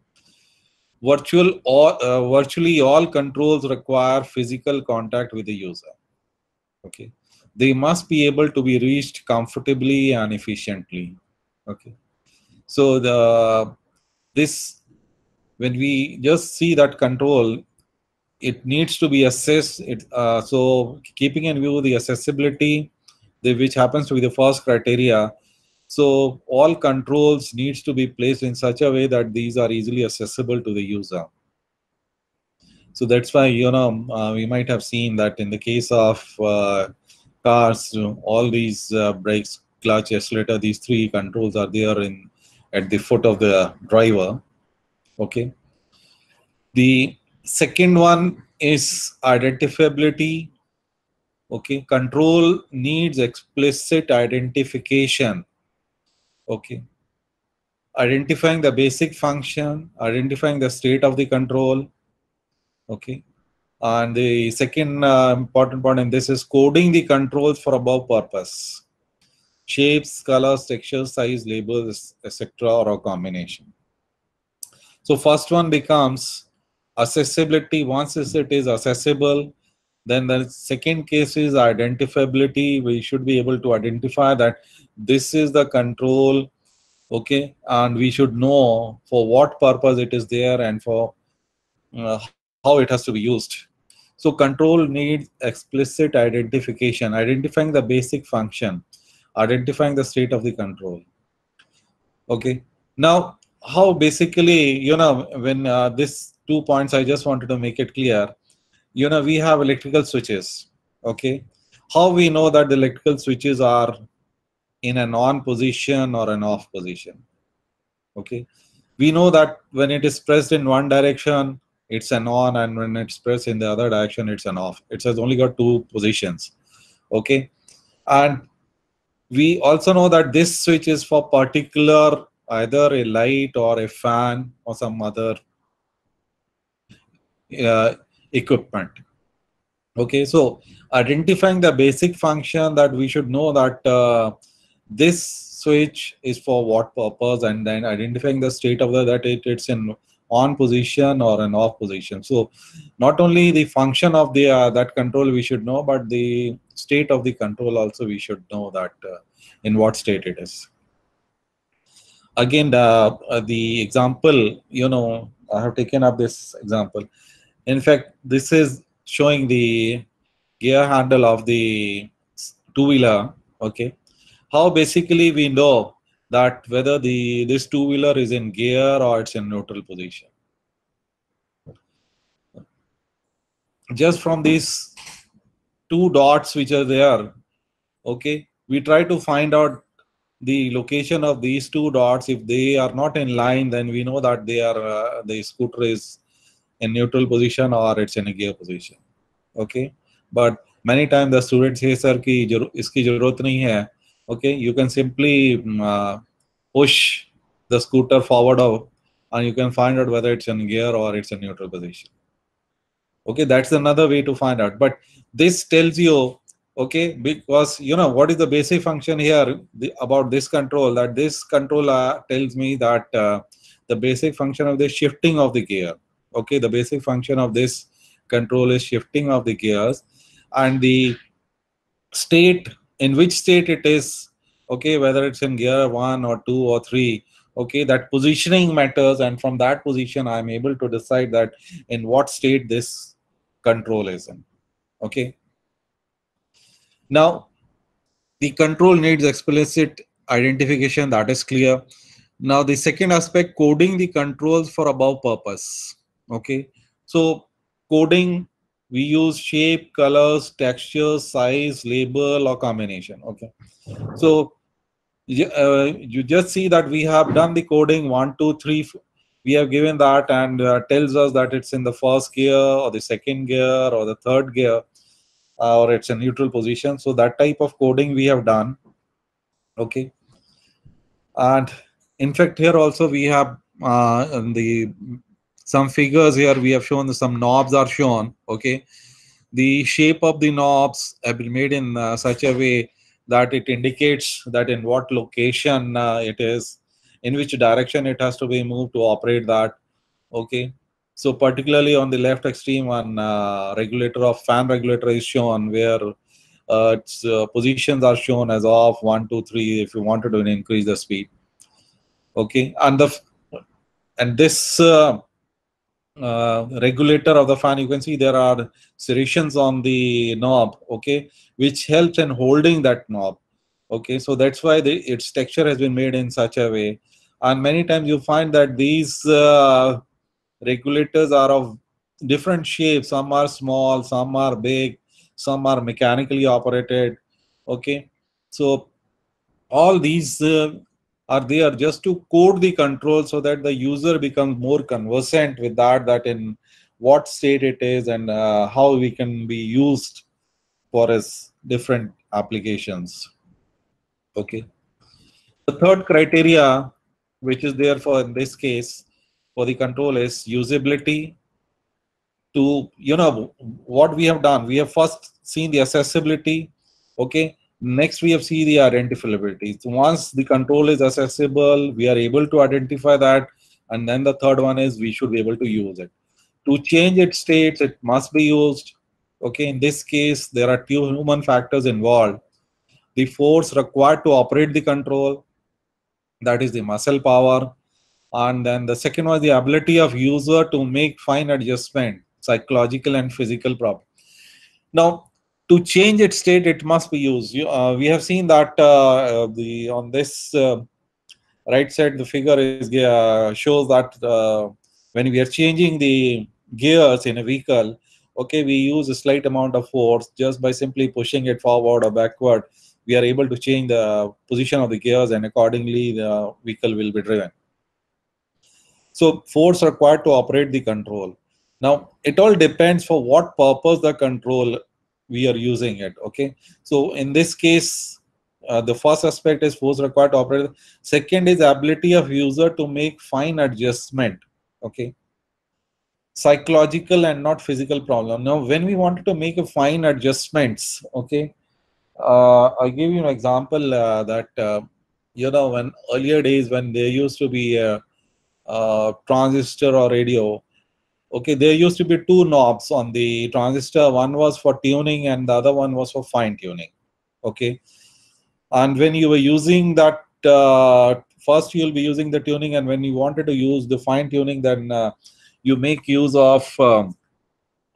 Virtual or uh, virtually all controls require physical contact with the user. Okay. They must be able to be reached comfortably and efficiently. Okay. So the this when we just see that control it needs to be assessed. It, uh, so keeping in view the accessibility, the, which happens to be the first criteria. So all controls needs to be placed in such a way that these are easily accessible to the user. So that's why, you know, uh, we might have seen that in the case of uh, cars, you know, all these uh, brakes, clutch, accelerator, these three controls are there in at the foot of the driver. Okay. The second one is identifiability. Okay control needs explicit identification. Okay identifying the basic function identifying the state of the control. Okay and the second uh, important point in this is coding the controls for above purpose. Shapes colors textures size labels etc or a combination. So first one becomes accessibility once it is accessible then the second case is identifiability we should be able to identify that this is the control okay and we should know for what purpose it is there and for uh, how it has to be used So control needs explicit identification, identifying the basic function, identifying the state of the control. Okay. Now, how basically, you know, when uh, this two points, I just wanted to make it clear. You know, we have electrical switches. Okay. How we know that the electrical switches are in an on position or an off position. Okay. We know that when it is pressed in one direction, it's an on and when it's pressed in the other direction it's an off it has only got two positions okay and we also know that this switch is for particular either a light or a fan or some other uh, equipment okay so identifying the basic function that we should know that uh, this switch is for what purpose and then identifying the state of the that it, it's in on position or an off position. So not only the function of the uh, that control we should know, but the state of the control also we should know that uh, in what state it is. Again, the, uh, the example, you know, I have taken up this example. In fact, this is showing the gear handle of the two-wheeler, okay? How basically we know that whether the this two-wheeler is in gear or it's in neutral position. Just from these two dots which are there, okay, we try to find out the location of these two dots. If they are not in line, then we know that they are uh, the scooter is in neutral position or it's in a gear position. Okay? But many times the student says sir ki iski nahi hai. Okay? You can simply mm, uh, push the scooter forward out and you can find out whether it's in gear or it's in neutral position. Okay? That's another way to find out. But this tells you okay because you know what is the basic function here the, about this control? That this controller tells me that uh, the basic function of the shifting of the gear okay the basic function of this control is shifting of the gears and the state in which state it is okay whether it's in gear one or two or three okay that positioning matters and from that position i'm able to decide that in what state this control is in okay. Now the control needs explicit identification that is clear. Now the second aspect coding the controls for above purpose okay. So coding we use shape colors texture size label or combination. Okay. So uh, you just see that we have done the coding one two three we have given that and uh, tells us that it's in the first gear or the second gear or the third gear uh, or it's a neutral position. So that type of coding we have done. Okay. And in fact here also we have uh, the some figures here we have shown some knobs are shown okay? The shape of the knobs have been made in uh, such a way that it indicates that in what location uh, it is in which direction it has to be moved to operate that okay? So particularly on the left extreme one uh, regulator of fan regulator is shown where uh, its uh, positions are shown as off one two three if you wanted to increase the speed okay? And the and this uh, regulator of the fan, you can see there are serrations on the knob, okay, which helps in holding that knob. Okay, so that's why the, its texture has been made in such a way. And many times you find that these uh, regulators are of different shapes. Some are small, some are big, some are mechanically operated. Okay, so all these uh, are there just to code the control so that the user becomes more conversant with that that in what state it is and uh, how we can be used for his different applications. Okay. The third criteria which is there for in this case for the control is usability to you know what we have done. We have first seen the accessibility. Okay Next, we have see the identifiability. So once the control is accessible, we are able to identify that. And then the third one is we should be able to use it. To change its states, it must be used. Okay, in this case, there are two human factors involved. The force required to operate the control, that is the muscle power. And then the second was the ability of user to make fine adjustment, psychological and physical problem Now, to change its state, it must be used. Uh, we have seen that uh, the on this uh, right side, the figure is uh, shows that uh, when we are changing the gears in a vehicle, okay, we use a slight amount of force just by simply pushing it forward or backward. We are able to change the position of the gears, and accordingly, the vehicle will be driven. So, force required to operate the control. Now, it all depends for what purpose the control we are using it. Okay, so in this case, uh, the first aspect is force required to operate. Second is ability of user to make fine adjustment. Okay, psychological and not physical problem. Now, when we wanted to make a fine adjustments, okay, uh, I'll give you an example uh, that uh, you know when earlier days when there used to be a, a transistor or radio okay there used to be two knobs on the transistor. One was for tuning and the other one was for fine tuning. Okay? And when you were using that uh, first you'll be using the tuning and when you wanted to use the fine tuning then uh, you make use of um,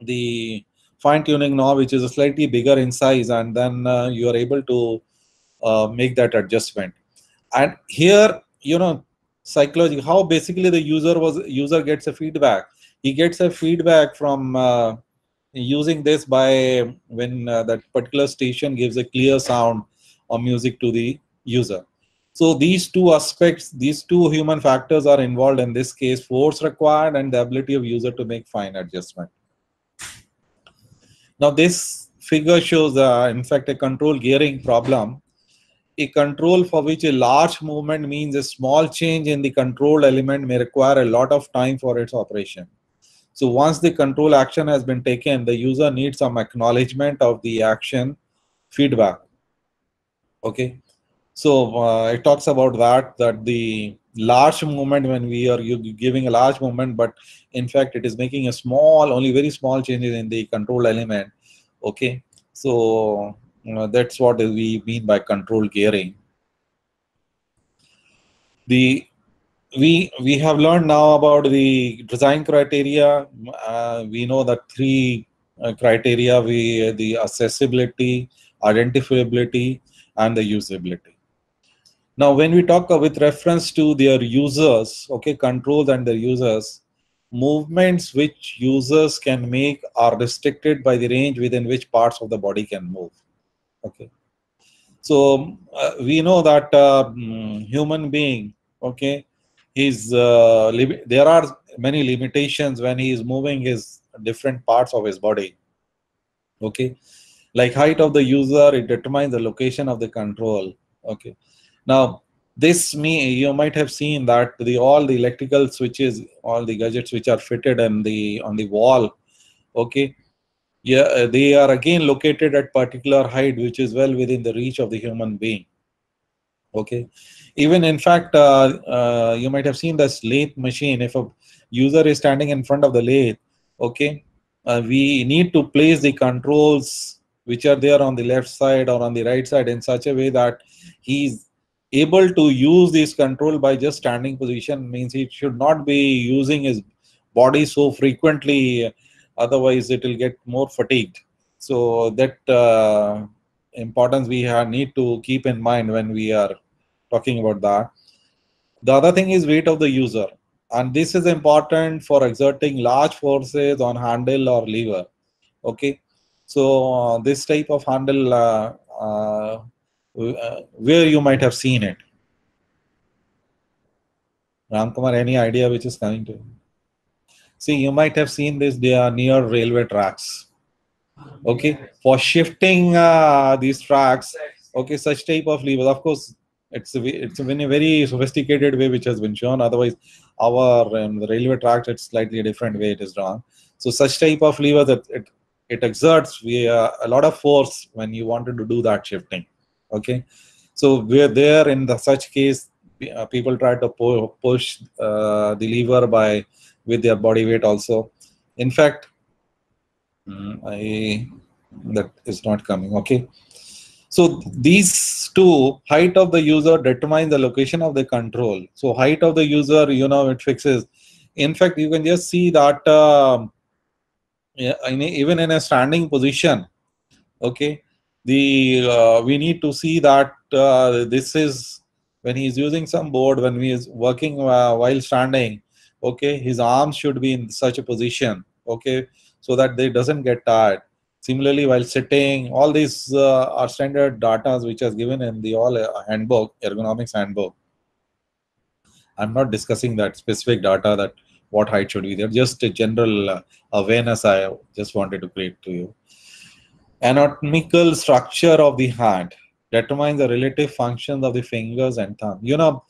the fine tuning knob which is slightly bigger in size and then uh, you are able to uh, make that adjustment. And here you know psychology how basically the user was user gets a feedback he gets a feedback from uh, using this by when uh, that particular station gives a clear sound or music to the user. So these two aspects, these two human factors are involved in this case, force required and the ability of user to make fine adjustment. Now this figure shows, uh, in fact, a control gearing problem. A control for which a large movement means a small change in the control element may require a lot of time for its operation. So once the control action has been taken, the user needs some acknowledgement of the action feedback. Okay. So uh, it talks about that, that the large movement when we are giving a large movement, but in fact it is making a small, only very small changes in the control element. Okay. So that's what we mean by control gearing. The we we have learned now about the design criteria. Uh, we know that three uh, criteria: we the accessibility, identifiability, and the usability. Now, when we talk with reference to their users, okay, controls and their users, movements which users can make are restricted by the range within which parts of the body can move. Okay, so uh, we know that uh, mm, human being, okay, his uh, there are many limitations when he is moving his different parts of his body. Okay? Like height of the user it determines the location of the control. Okay? Now this me you might have seen that the all the electrical switches all the gadgets which are fitted in the on the wall okay? Yeah they are again located at particular height which is well within the reach of the human being. Okay even in fact uh, uh, you might have seen this lathe machine. If a user is standing in front of the lathe okay uh, we need to place the controls which are there on the left side or on the right side in such a way that he's able to use this control by just standing position means he should not be using his body so frequently. Otherwise it will get more fatigued. So that uh, importance we have, need to keep in mind when we are talking about that. The other thing is weight of the user. And this is important for exerting large forces on handle or lever. Okay. So uh, this type of handle, uh, uh, uh where you might have seen it. Ramkumar, any idea which is coming to? See, you might have seen this. They are near railway tracks. Okay, for shifting uh, these tracks. Okay, such type of levers. Of course, it's a, it's in a very sophisticated way which has been shown. Otherwise our um, the railway tracks it's slightly a different way it is drawn. So such type of lever that it it exerts via a lot of force when you wanted to do that shifting okay? So we're there in the such case uh, people try to pu push uh, the lever by with their body weight also. In fact mm, i that is not coming okay so these two, height of the user determines the location of the control. So height of the user, you know, it fixes. In fact, you can just see that uh, in a, even in a standing position, Okay, the uh, we need to see that uh, this is when he is using some board when he is working uh, while standing. Okay, his arms should be in such a position. Okay, so that they doesn't get tired. Similarly, while sitting, all these uh, are standard data which is given in the all uh, handbook, ergonomics handbook. I'm not discussing that specific data that what height should be there. Just a general uh, awareness I just wanted to create to you. Anatomical structure of the hand determines the relative functions of the fingers and thumb. You know,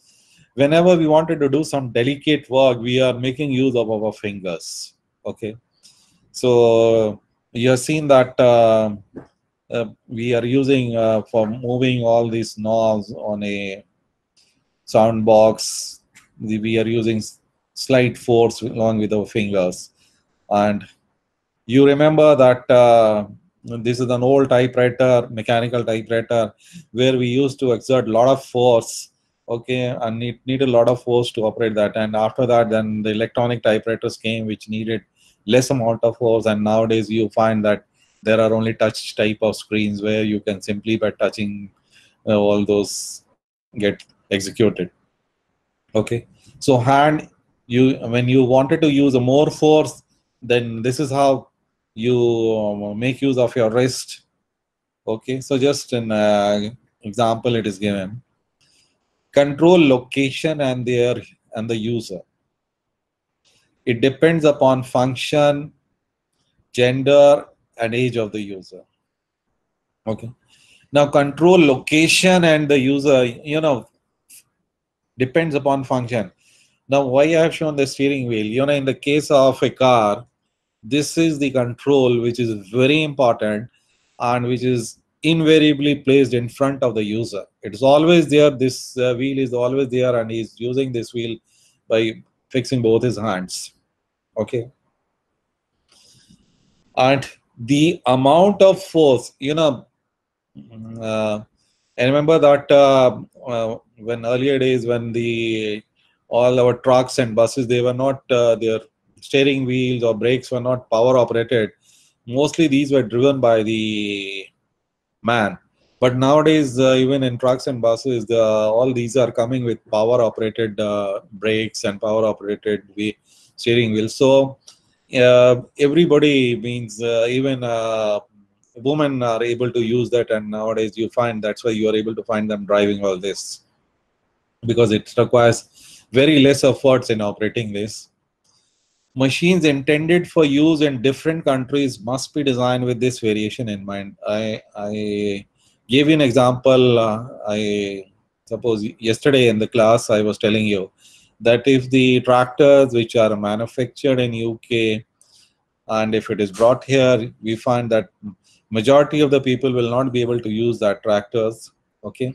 whenever we wanted to do some delicate work, we are making use of our fingers. Okay. So you have seen that uh, uh, we are using uh, for moving all these knobs on a sound box. We are using slight force along with our fingers. And you remember that uh, this is an old typewriter, mechanical typewriter, where we used to exert a lot of force okay and need, needed a lot of force to operate that and after that then the electronic typewriters came which needed less amount of force and nowadays you find that there are only touch type of screens where you can simply by touching uh, all those get executed. Okay? So hand you when you wanted to use a more force then this is how you um, make use of your wrist. Okay? So just an uh, example it is given. Control location and their and the user it depends upon function, gender, and age of the user. Okay. Now control location and the user, you know, depends upon function. Now why I have shown the steering wheel, you know, in the case of a car, this is the control which is very important and which is invariably placed in front of the user. It is always there. This uh, wheel is always there and he's using this wheel by fixing both his hands. Okay. And the amount of force you know uh, i remember that uh, uh, when earlier days when the all our trucks and buses they were not uh, their steering wheels or brakes were not power operated. Mostly these were driven by the man but nowadays uh, even in trucks and buses the, all these are coming with power operated uh, brakes and power operated steering wheel. So uh, everybody means uh, even uh, women are able to use that, and nowadays you find that's why you are able to find them driving all this because it requires very less efforts in operating this. Machines intended for use in different countries must be designed with this variation in mind. I, I gave you an example. Uh, I suppose yesterday in the class I was telling you that if the tractors which are manufactured in UK and if it is brought here, we find that majority of the people will not be able to use that tractors. Okay.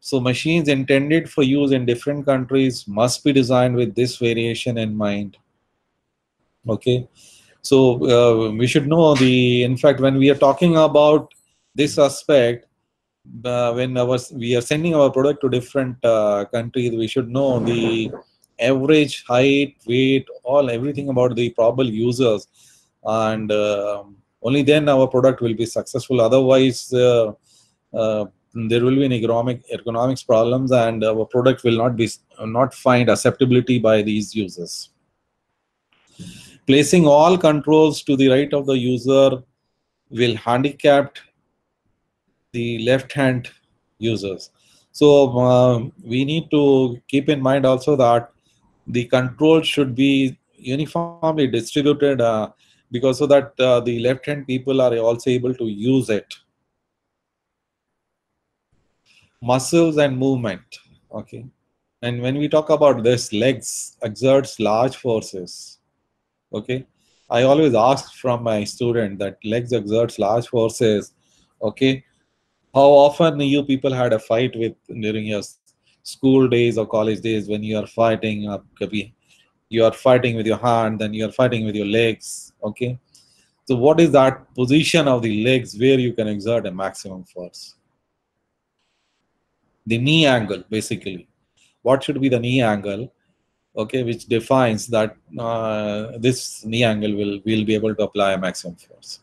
So machines intended for use in different countries must be designed with this variation in mind. Okay. So uh, we should know the, in fact, when we are talking about this aspect, uh, when our we are sending our product to different uh, countries, we should know the average height, weight, all everything about the probable users, and uh, only then our product will be successful. Otherwise, uh, uh, there will be an economic economics problems, and our product will not be not find acceptability by these users. Placing all controls to the right of the user will handicap the left hand users. So uh, we need to keep in mind also that the control should be uniformly distributed uh, because so that uh, the left hand people are also able to use it. Muscles and movement. Okay. And when we talk about this, legs exerts large forces. Okay. I always ask from my student that legs exerts large forces. Okay how often you people had a fight with during your school days or college days when you are fighting uh, you are fighting with your hand then you are fighting with your legs okay? So what is that position of the legs where you can exert a maximum force? The knee angle basically. What should be the knee angle okay which defines that uh, this knee angle will will be able to apply a maximum force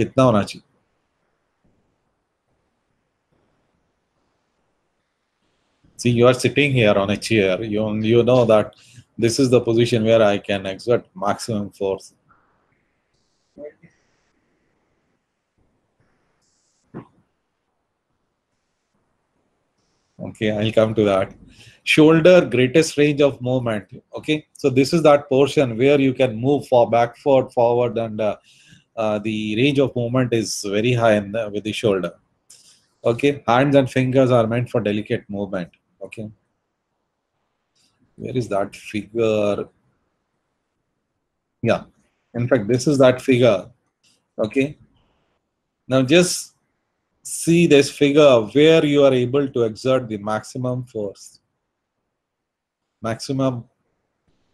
कितना होना चाहिए See, you are sitting here on a chair. You, you know that this is the position where I can exert maximum force. Okay, I'll come to that. Shoulder, greatest range of movement. Okay, so this is that portion where you can move for backward, forward, and uh, uh, the range of movement is very high in the, with the shoulder. Okay, hands and fingers are meant for delicate movement. Okay, where is that figure? Yeah, in fact, this is that figure. Okay, now just see this figure where you are able to exert the maximum force. Maximum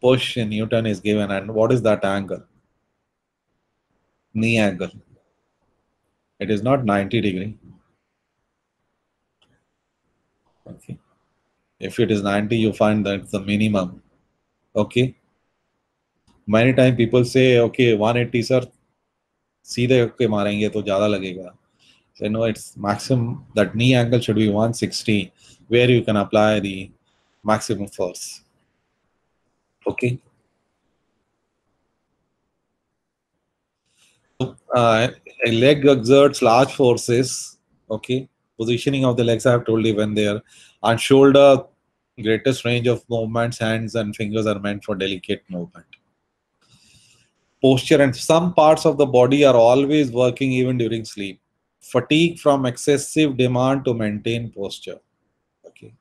push in Newton is given and what is that angle? Knee angle. It is not 90 degree. Okay. If it is 90, you find that the minimum. Okay. Many times people say, okay, 180 sir, सीधे होके मारेंगे तो ज़्यादा लगेगा so no, it's maximum that knee angle should be 160, where you can apply the maximum force. Okay. Uh, a leg exerts large forces. Okay. Positioning of the legs, I have told you when they are. On shoulder, greatest range of movements, hands and fingers are meant for delicate movement. Posture and some parts of the body are always working even during sleep fatigue from excessive demand to maintain posture okay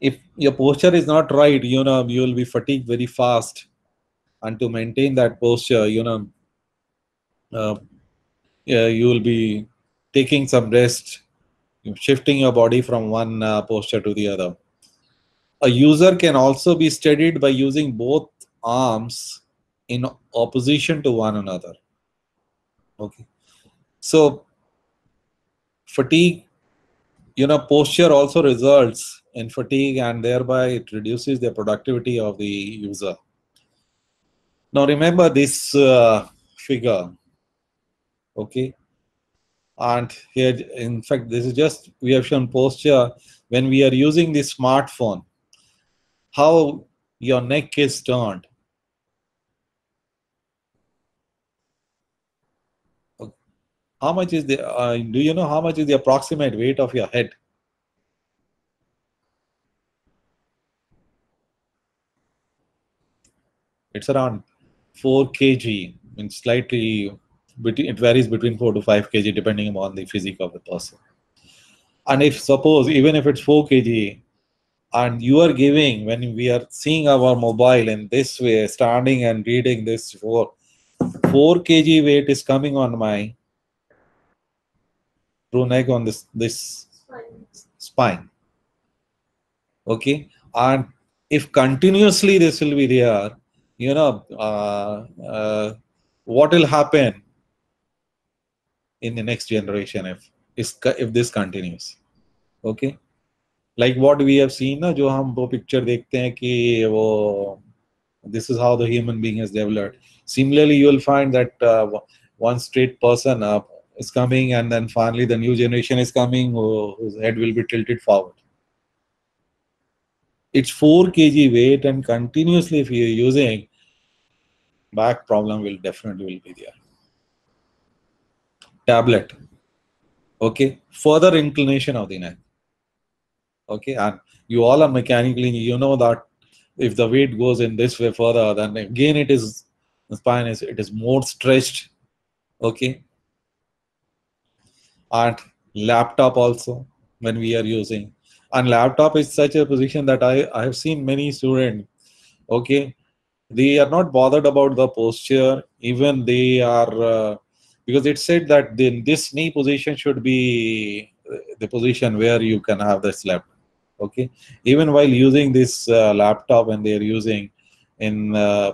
if your posture is not right you know you will be fatigued very fast and to maintain that posture you know uh, you will be taking some rest shifting your body from one uh, posture to the other. A user can also be steadied by using both arms in opposition to one another. Okay. So fatigue you know posture also results in fatigue and thereby it reduces the productivity of the user. Now remember this uh, figure okay. And here in fact this is just we have shown posture when we are using the smartphone how your neck is turned. How much is the uh, do you know how much is the approximate weight of your head? It's around 4 kg and slightly it varies between 4 to 5 kg depending upon the physique of the person and if suppose even if it's 4 kg and you are giving when we are seeing our mobile in this way standing and reading this for 4 kg weight is coming on my true neck on this this spine. spine. Okay, and if continuously this will be there, you know, uh, uh, what will happen in the next generation if if this continues? Okay, like what we have seen ना जो हम वो picture देखते हैं कि वो this is how the human being has developed. Similarly, you will find that uh, one straight person, uh, is coming and then finally the new generation is coming whose head will be tilted forward it's 4 kg weight and continuously if you're using back problem will definitely will be there tablet. Okay? Further inclination of the neck. Okay? And you all are mechanically you know that if the weight goes in this way further then again it is the spine is it is more stretched. Okay? And laptop also when we are using. And laptop is such a position that i i have seen many students okay? They are not bothered about the posture. Even they are uh, because it said that then this knee position should be the position where you can have this lap okay? Even while using this uh, laptop and they are using in uh,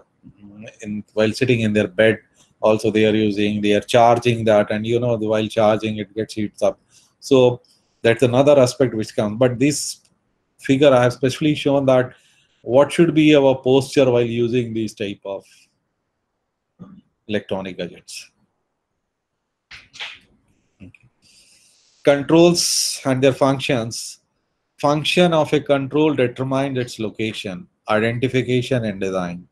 in while sitting in their bed also they are using they are charging that and you know while charging it gets heats up. So that's another aspect which comes. But this figure i have specially shown that what should be our posture while using these type of electronic gadgets Controls and their functions. Function of a control determines its location, identification, and design.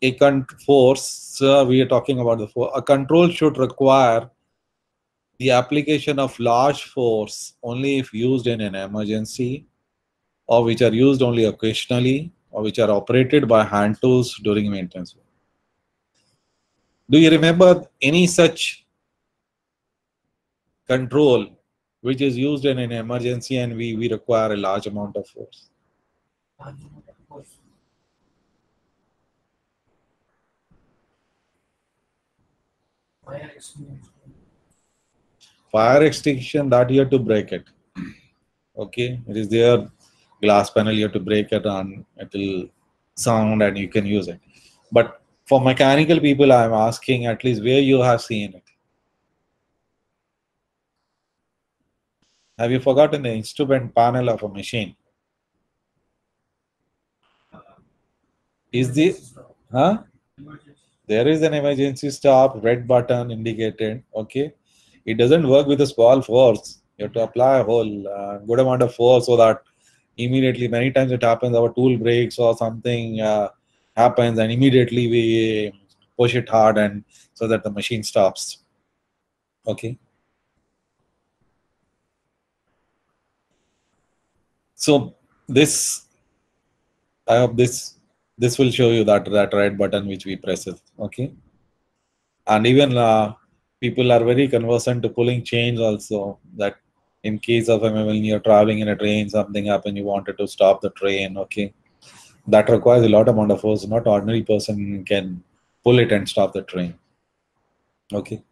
A force, we are talking about the force. A control should require the application of large force only if used in an emergency or which are used only occasionally or which are operated by hand tools during maintenance. Do you remember any such control which is used in an emergency and we, we require a large amount of force? Fire extinction. Fire that you have to break it. Okay, it is there glass panel you have to break it and it will sound and you can use it but for mechanical people i'm asking at least where you have seen it have you forgotten the instrument panel of a machine? Is this huh? There is an emergency stop red button indicated okay? It doesn't work with a small force. You have to apply a whole uh, good amount of force so that immediately many times it happens our tool breaks or something uh, happens and immediately we push it hard and so that the machine stops. Okay so this i hope this this will show you that that right button which we press it okay and even uh, people are very conversant to pulling chains also that in case of when you're traveling in a train, something happened, you wanted to stop the train, okay. That requires a lot amount of force. Not ordinary person can pull it and stop the train. Okay.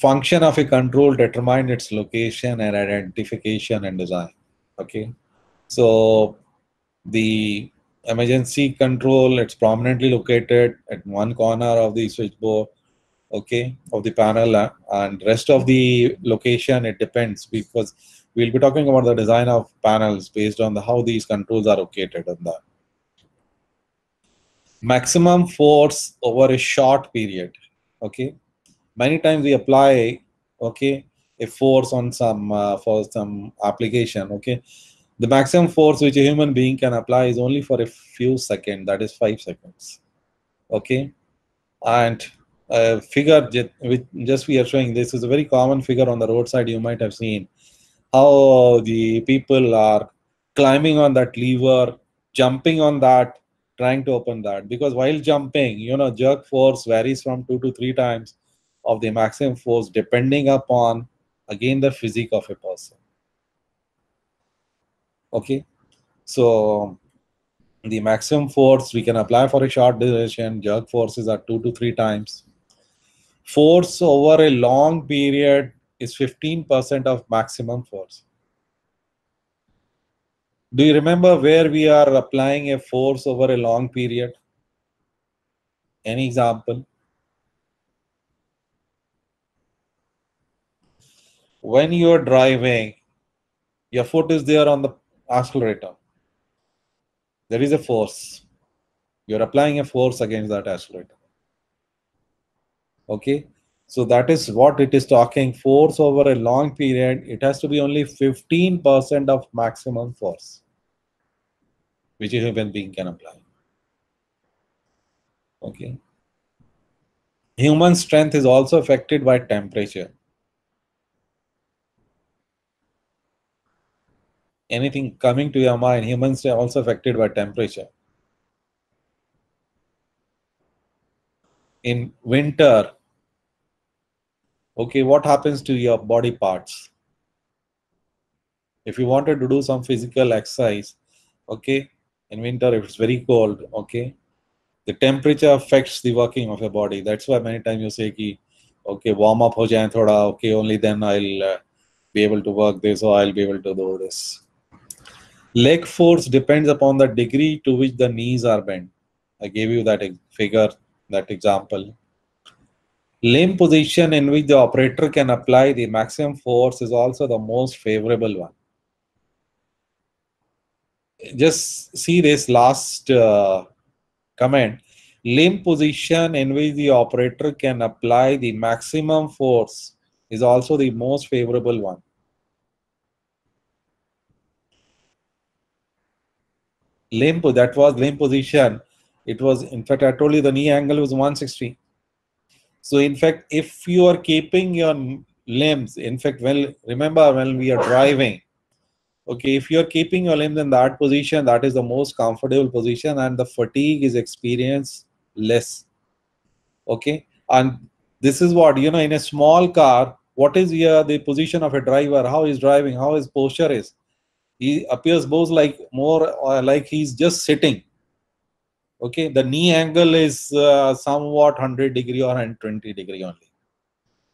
Function of a control determine its location and identification and design. Okay. So the emergency control, it's prominently located at one corner of the switchboard okay of the panel uh, and rest of the location it depends because we'll be talking about the design of panels based on the how these controls are located on that. Maximum force over a short period okay? Many times we apply okay a force on some uh, for some application okay the maximum force which a human being can apply is only for a few seconds that is five seconds. Okay? And uh, figure which just we are showing this is a very common figure on the roadside you might have seen. How the people are climbing on that lever jumping on that trying to open that. Because while jumping you know jerk force varies from two to three times of the maximum force depending upon again the physique of a person okay so the maximum force we can apply for a short duration jerk forces are two to three times force over a long period is 15% of maximum force. Do you remember where we are applying a force over a long period? Any example? When you are driving, your foot is there on the accelerator. There is a force. You're applying a force against that accelerator. Okay? So that is what it is talking. Force over a long period it has to be only 15% of maximum force which a human being can apply. Okay? Human strength is also affected by temperature anything coming to your mind humans are also affected by temperature. In winter okay what happens to your body parts? If you wanted to do some physical exercise okay in winter if it's very cold okay the temperature affects the working of your body. That's why many times you say ki, okay warm up ho thoda okay only then i'll uh, be able to work this or i'll be able to do this leg force depends upon the degree to which the knees are bent i gave you that figure that example Limb position in which the operator can apply the maximum force is also the most favorable one. Just see this last uh, comment. limb position in which the operator can apply the maximum force is also the most favorable one. Limb, that was limb position. It was, in fact, I told you the knee angle was 160. So in fact, if you are keeping your limbs, in fact, well, remember when we are driving, okay, if you're keeping your limbs in that position, that is the most comfortable position and the fatigue is experienced less. Okay. And this is what, you know, in a small car, what is here the position of a driver, how he's driving, how his posture is He appears both like more uh, like he's just sitting okay the knee angle is uh, somewhat 100 degree or 120 degree only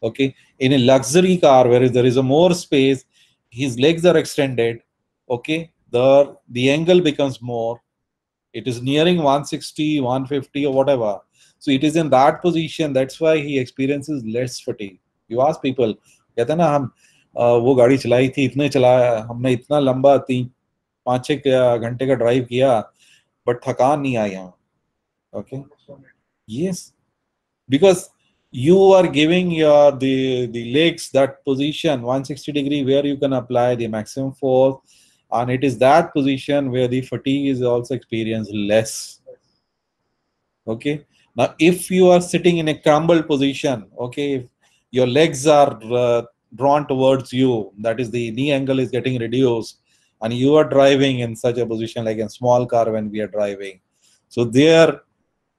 okay in a luxury car where there is a more space his legs are extended okay the the angle becomes more it is nearing 160 150 or whatever so it is in that position that's why he experiences less fatigue you ask people कहते हैं ना हम वो गाड़ी चलाई थी इतने चलाया हमने इतना लंबा तीन पाँच छः घंटे का ड्राइव किया but thakan nahi aaya okay yes because you are giving your the the legs that position 160 degree where you can apply the maximum force and it is that position where the fatigue is also experienced less okay now if you are sitting in a crumbled position okay if your legs are uh, drawn towards you. That is the knee angle is getting reduced and you are driving in such a position like a small car when we are driving. So there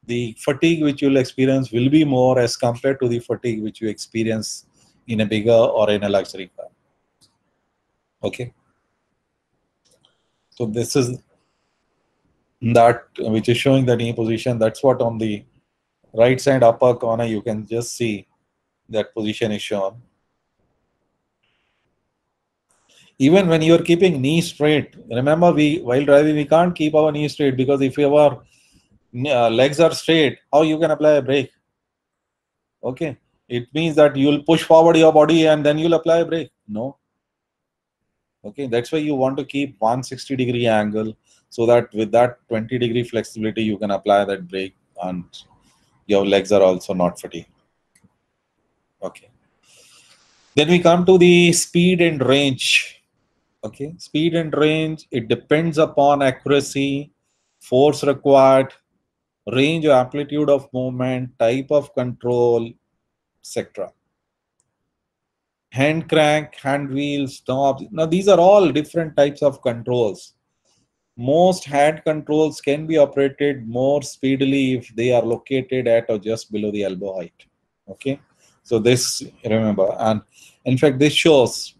the fatigue which you'll experience will be more as compared to the fatigue which you experience in a bigger or in a luxury car. Okay? So this is that which is showing the knee position. That's what on the right side upper corner you can just see that position is shown even when you're keeping knee straight remember we while driving we can't keep our knee straight because if our uh, legs are straight how you can apply a brake? Okay. It means that you'll push forward your body and then you'll apply a brake. No. Okay. That's why you want to keep 160 degree angle so that with that 20 degree flexibility you can apply that brake and your legs are also not fatigued. Okay. Then we come to the speed and range okay? Speed and range it depends upon accuracy force required range or amplitude of movement type of control etc hand crank hand wheels knobs now these are all different types of controls. Most hand controls can be operated more speedily if they are located at or just below the elbow height. Okay? So this remember and in fact this shows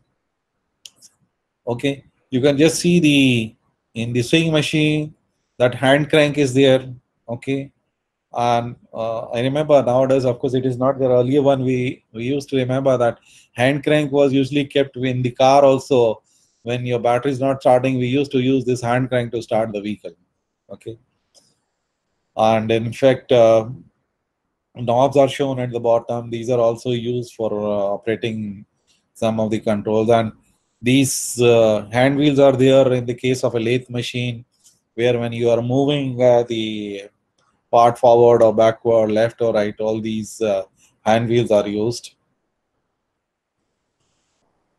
okay? You can just see the in the swing machine that hand crank is there. Okay? And uh, i remember nowadays of course it is not the earlier one we we used to remember that hand crank was usually kept in the car also. When your battery is not starting we used to use this hand crank to start the vehicle. Okay? And in fact uh, knobs are shown at the bottom. These are also used for uh, operating some of the controls. And these uh, hand wheels are there in the case of a lathe machine, where when you are moving uh, the part forward or backward, left or right, all these uh, hand wheels are used.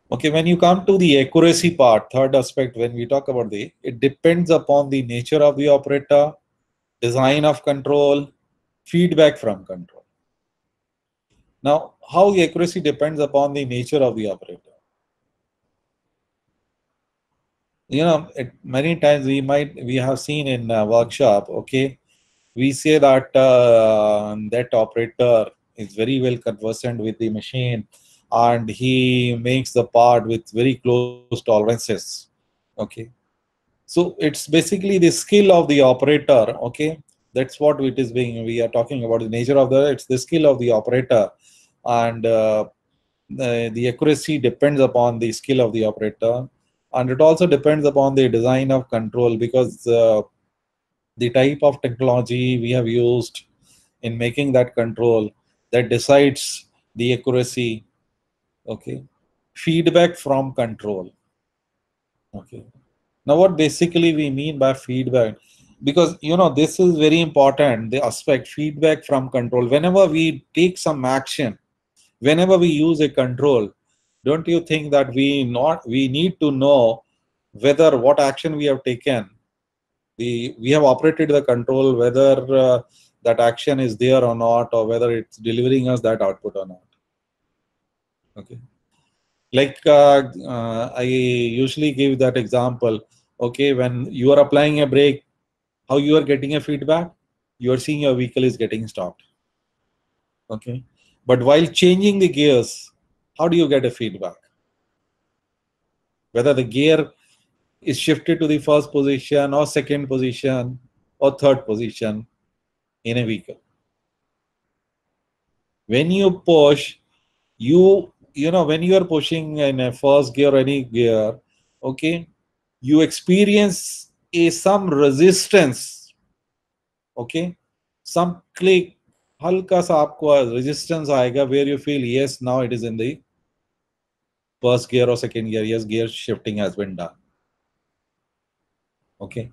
Okay, when you come to the accuracy part, third aspect, when we talk about the, it depends upon the nature of the operator, design of control, feedback from control. Now, how accuracy depends upon the nature of the operator. You know it, many times we might we have seen in workshop okay we say that uh, that operator is very well conversant with the machine and he makes the part with very close tolerances okay. So it's basically the skill of the operator okay. That's what it is being we are talking about the nature of the it's the skill of the operator and uh, the, the accuracy depends upon the skill of the operator and it also depends upon the design of control because uh, the type of technology we have used in making that control that decides the accuracy okay? Feedback from control okay? Now what basically we mean by feedback because you know this is very important the aspect feedback from control. Whenever we take some action whenever we use a control don't you think that we not we need to know whether what action we have taken the we have operated the control whether uh, that action is there or not or whether it's delivering us that output or not? Okay. Like uh, uh, i usually give that example. Okay when you are applying a brake how you are getting a feedback? You are seeing your vehicle is getting stopped. Okay. But while changing the gears how do you get a feedback? Whether the gear is shifted to the first position or second position or third position in a vehicle. When you push you you know when you are pushing in a first gear or any gear okay you experience a some resistance okay? Some click halka sa aapko resistance aayega where you feel yes now it is in the first gear or second gear yes gear shifting has been done. Okay.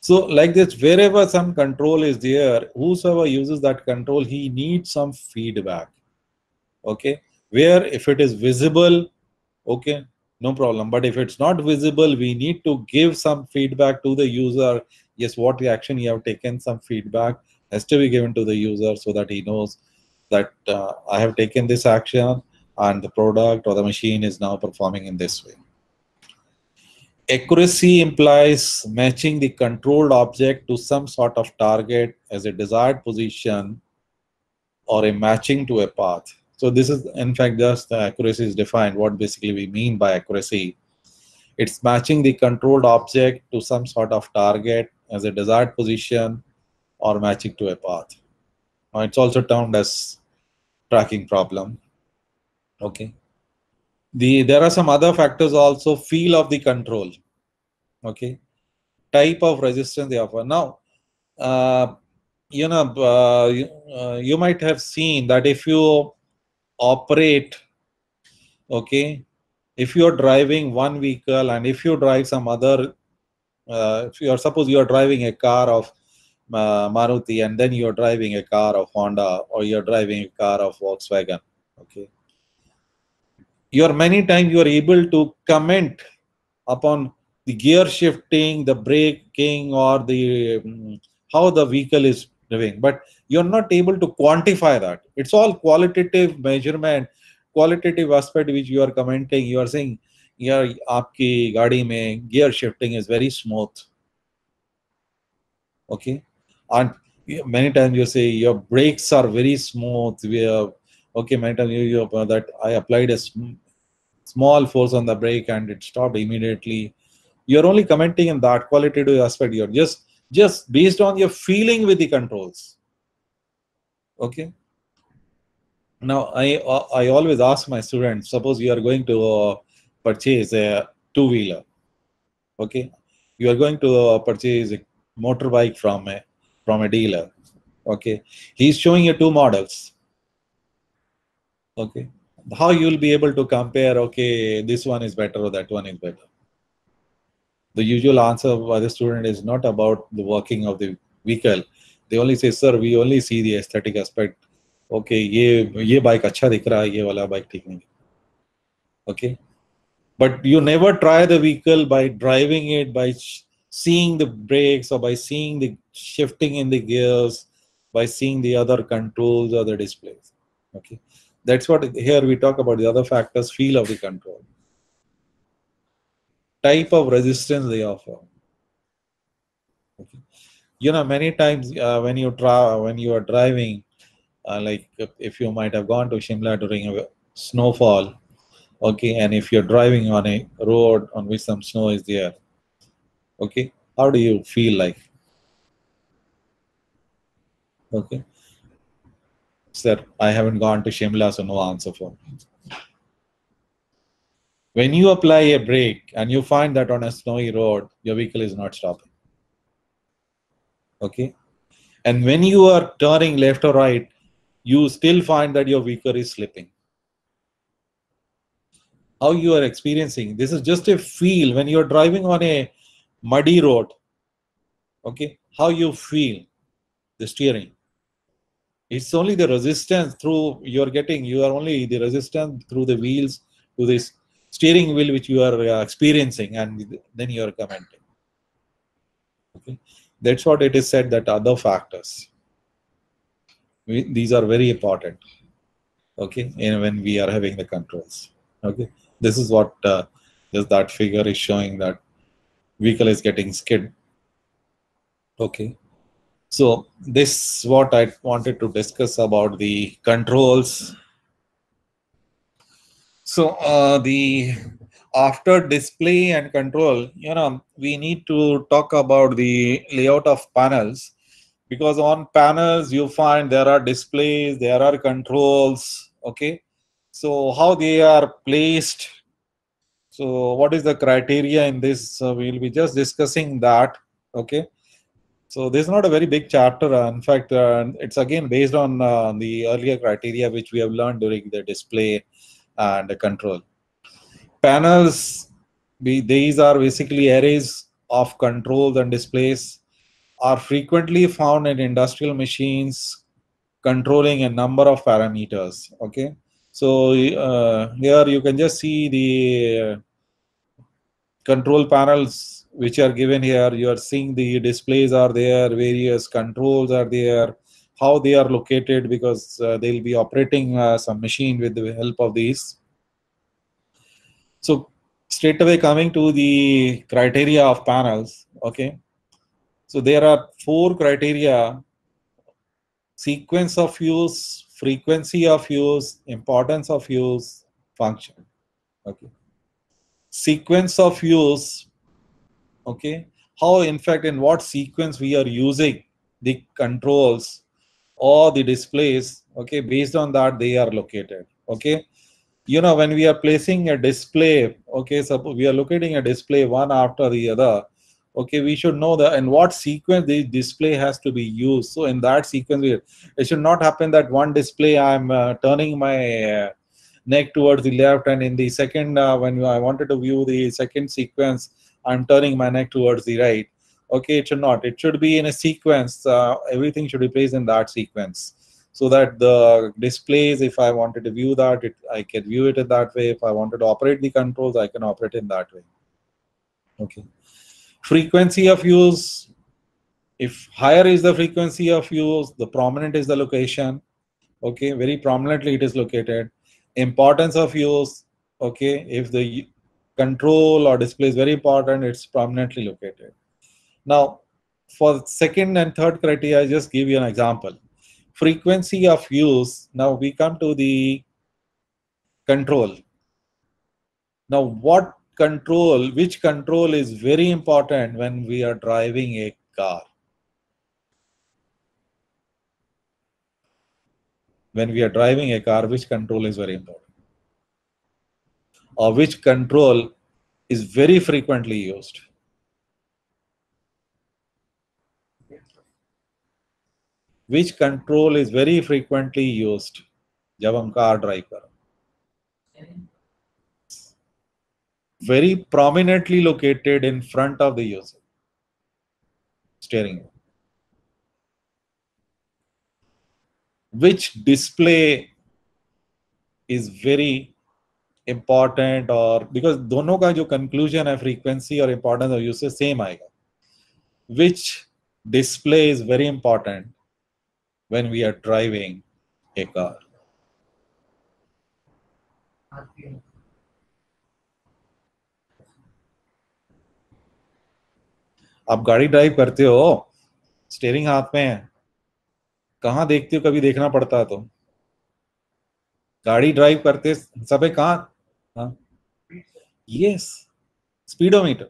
So like this wherever some control is there whosoever uses that control he needs some feedback. Okay. Where if it is visible okay no problem. But if it's not visible we need to give some feedback to the user. Yes what the action you have taken some feedback has to be given to the user so that he knows that uh, i have taken this action and the product or the machine is now performing in this way Accuracy implies matching the controlled object to some sort of target as a desired position or a matching to a path. So this is, in fact, just the accuracy is defined, what basically we mean by accuracy. It's matching the controlled object to some sort of target as a desired position or matching to a path. Now, it's also termed as tracking problem. Okay. The there are some other factors also feel of the control. Okay. Type of resistance they offer. Now uh, you know uh, you, uh, you might have seen that if you operate okay if you are driving one vehicle and if you drive some other uh, if you are suppose you are driving a car of uh, Maruti and then you are driving a car of Honda or you are driving a car of Volkswagen okay you are many times you are able to comment upon the gear shifting, the braking, or the um, how the vehicle is doing, but you're not able to quantify that. It's all qualitative measurement, qualitative aspect which you are commenting. You are saying, yeah, आपकी गाड़ी में gear shifting is very smooth. Okay, and many times you say your brakes are very smooth. We are okay. Many times you, you that I applied a small force on the brake and it stopped immediately. You're only commenting in that qualitative aspect. You're just just based on your feeling with the controls. Okay? Now i i always ask my students suppose you are going to uh, purchase a two wheeler okay? You are going to uh, purchase a motorbike from a from a dealer. Okay? He's showing you two models. Okay how you will be able to compare okay this one is better or that one is better? The usual answer by the student is not about the working of the vehicle. They only say sir we only see the aesthetic aspect. Okay ye ye bike acha dikh raha ye wala bike theek nahi okay? But you never try the vehicle by driving it by seeing the brakes or by seeing the shifting in the gears by seeing the other controls or the displays. Okay that's what here we talk about the other factors feel of the control. Type of resistance they offer. You know, many times uh, when you try when you are driving, uh, like if you might have gone to Shimla during a snowfall, okay, and if you're driving on a road on which some snow is there, okay, how do you feel like? Okay, Sir, I haven't gone to Shimla, so no answer for me. When you apply a brake and you find that on a snowy road, your vehicle is not stopping. Okay? And when you are turning left or right, you still find that your vehicle is slipping. How you are experiencing this is just a feel when you're driving on a muddy road. okay how you feel the steering it's only the resistance through you're getting you are only the resistance through the wheels to this steering wheel which you are uh, experiencing and then you are commenting. Okay? That's what it is said that other factors. We, these are very important. Okay? And when we are having the controls. Okay? This is what uh, that figure is showing that vehicle is getting skid okay so this is what i wanted to discuss about the controls. So uh, the after display and control you know we need to talk about the layout of panels because on panels you find there are displays there are controls okay? So how they are placed. So what is the criteria in this? Uh, we'll be just discussing that okay so this is not a very big chapter uh, in fact uh, it's again based on uh, the earlier criteria which we have learned during the display and the control panels these are basically arrays of controls and displays are frequently found in industrial machines controlling a number of parameters. Okay, so uh, here you can just see the control panels which are given here. You are seeing the displays are there, various controls are there, how they are located because uh, they'll be operating uh, some machine with the help of these. So straight away coming to the criteria of panels. Okay, so there are four criteria, sequence of use, frequency of use, importance of use, function. Okay. Sequence of use, okay. How in fact in what sequence we are using the controls or the displays, okay, based on that they are located. Okay. You know, when we are placing a display, okay, suppose we are locating a display one after the other, okay we should know that in what sequence the display has to be used so in that sequence it should not happen that one display i'm uh, turning my uh, neck towards the left and in the second uh, when i wanted to view the second sequence i'm turning my neck towards the right. Okay it should not. It should be in a sequence. Uh, everything should be placed in that sequence so that the displays if i wanted to view that it, i can view it in that way. If i wanted to operate the controls i can operate in that way. Okay. Frequency of use. If higher is the frequency of use the prominent is the location. Okay very prominently it is located. Importance of use. Okay if the control or display is very important it's prominently located now for second and third criteria i just give you an example frequency of use now we come to the control now what control, which control is very important when we are driving a car. When we are driving a car, which control is very important? Or which control is very frequently used? Which control is very frequently used जब हम car drive कर very prominently located in front of the user steering wheel. Which display is very important और because दोनों का जो conclusion है frequency और importance और यूज़ सेम आएगा। Which display is very important when we are driving a car आप गाड़ी ड्राइव करते हो स्टेयरिंग हाथ में है, कहाँ देखते हो? कभी देखना पड़ता है तो। गाड़ी ड्राइव करते सब कहा Yes, speedometer.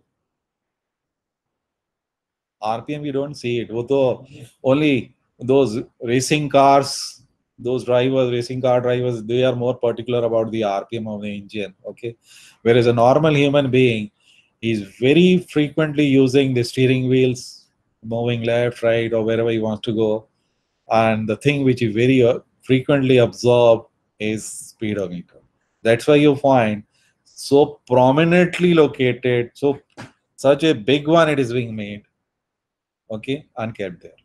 RPM we don't see it. वो only those racing cars, those drivers, racing car drivers, they are more particular about the RPM of the engine. Okay, whereas a normal human being is very frequently using the steering wheels, moving left, right, or wherever he wants to go. And the thing which he very uh, frequently observe is speedometer. That's why you find so prominently located, so such a big one it is being made. okay, and kept there.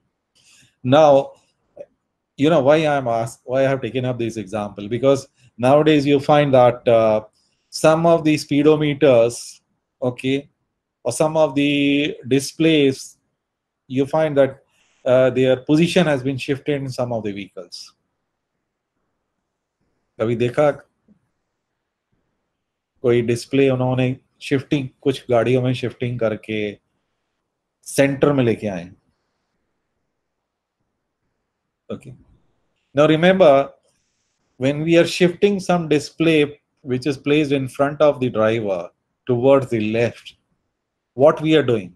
Now, you know why I'm asked why I have taken up this example because nowadays you find that uh, some of the speedometers, okay, or some of the displays, you find that uh, their position has been shifted in some of the vehicles. कभी देखा कोई display उन्होंने shifting कुछ गाड़ियों में shifting करके centre में लेके आए। Okay now remember when we are shifting some display which is placed in front of the driver towards the left what we are doing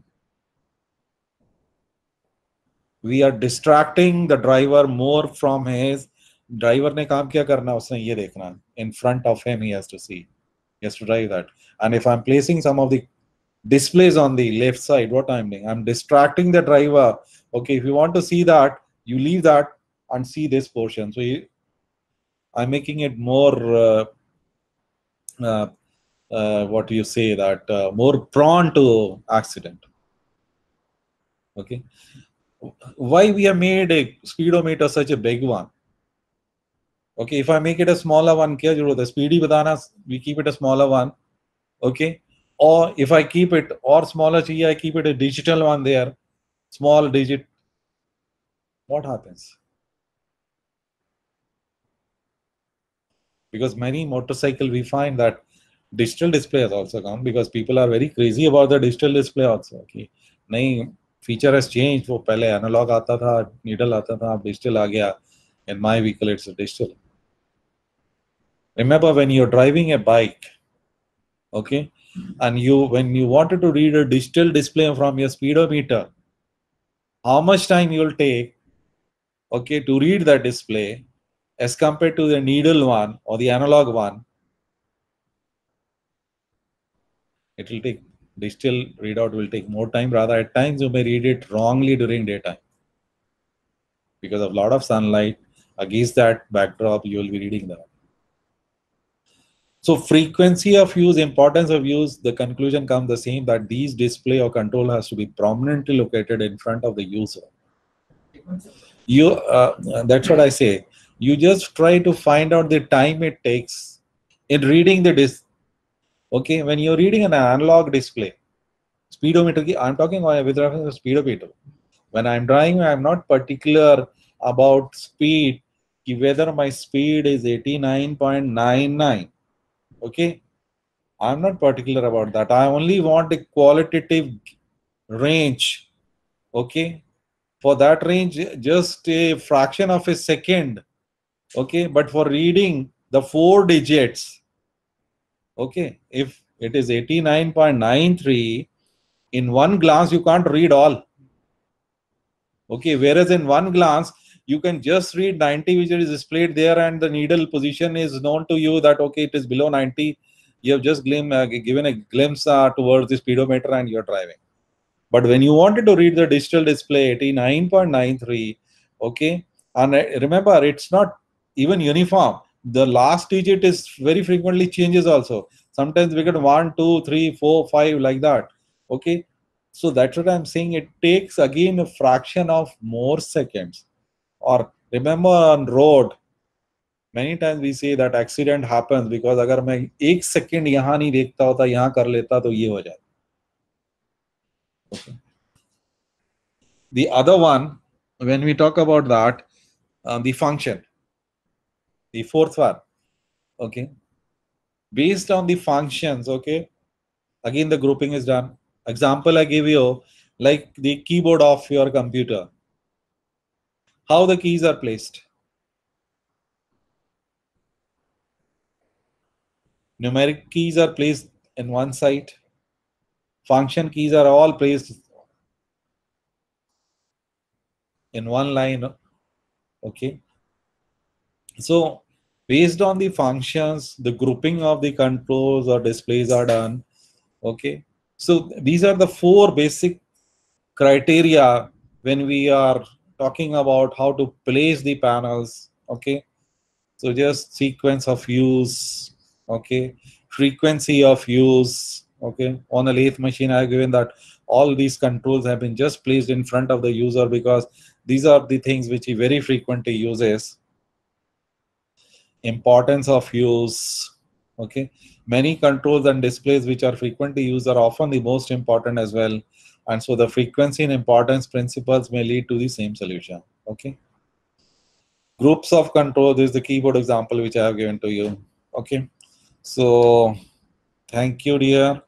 we are distracting the driver more from his driver ने काम क्या करना उसने ये देखना in front of him he has to see has to drive that. And if i'm placing some of the displays on the left side what i'm doing i'm distracting the driver. Okay if you want to see that you leave that and see this portion. So you, i'm making it more uh, uh, uh, what do you say that uh, more prone to accident. Okay? Why we have made a speedometer such a big one okay if i make it a smaller one kya zarurat hai speedy batana we keep it a smaller one okay or if i keep it or smaller chahiye i keep it a digital one there small digit what happens because many motorcycle we find that digital display has also come because people are very crazy about the digital display also okay nahi feature has changed वो पहले analog आता था needle आता था अब digital आ गया in my vehicle it's a digital remember when you're driving a bike okay? And you when you wanted to read a digital display from your speedometer how much time you'll take okay to read that display as compared to the needle one or the analog one it will take digital readout will take more time. Rather at times you may read it wrongly during daytime because of a lot of sunlight. Against that backdrop you will be reading that so frequency of use importance of use the conclusion comes the same that these display or control has to be prominently located in front of the user. You uh, that's what i say. You just try to find out the time it takes in reading the disc okay? When you're reading an analog display speedometer i'm talking with reference to speedometer when i'm driving i'm not particular about speed whether my speed is 89.99 okay? I'm not particular about that. I only want a qualitative range. Okay? For that range just a fraction of a second. Okay? But for reading the four digits okay? If it is 89.93 in one glance you can't read all. Okay? Whereas in one glance you can just read 90 which is displayed there and the needle position is known to you that okay it is below 90 you have just glim, uh, given a glimpse uh, towards the speedometer and you're driving. But when you wanted to read the digital display 89.93 okay and uh, remember it's not even uniform. The last digit is very frequently changes also. Sometimes we get one two three four five like that okay. So that's what i'm saying. It takes again a fraction of more seconds or remember on road many times we say that accident happens because अगर मैं एक second यहाँ नहीं देखता होता यहाँ कर लेता तो ये हो जाता okay. the other one when we talk about that uh, the function the fourth one okay based on the functions okay again the grouping is done example i give you like the keyboard of your computer how the keys are placed numeric keys are placed in one side function keys are all placed in one line okay so based on the functions, the grouping of the controls or displays are done. Okay. So these are the four basic criteria when we are talking about how to place the panels. Okay. So just sequence of use. Okay. Frequency of use. Okay. On a lathe machine, I have given that all these controls have been just placed in front of the user because these are the things which he very frequently uses importance of use okay many controls and displays which are frequently used are often the most important as well and so the frequency and importance principles may lead to the same solution. Okay? Groups of control this is the keyboard example which i have given to you. Okay? So thank you dear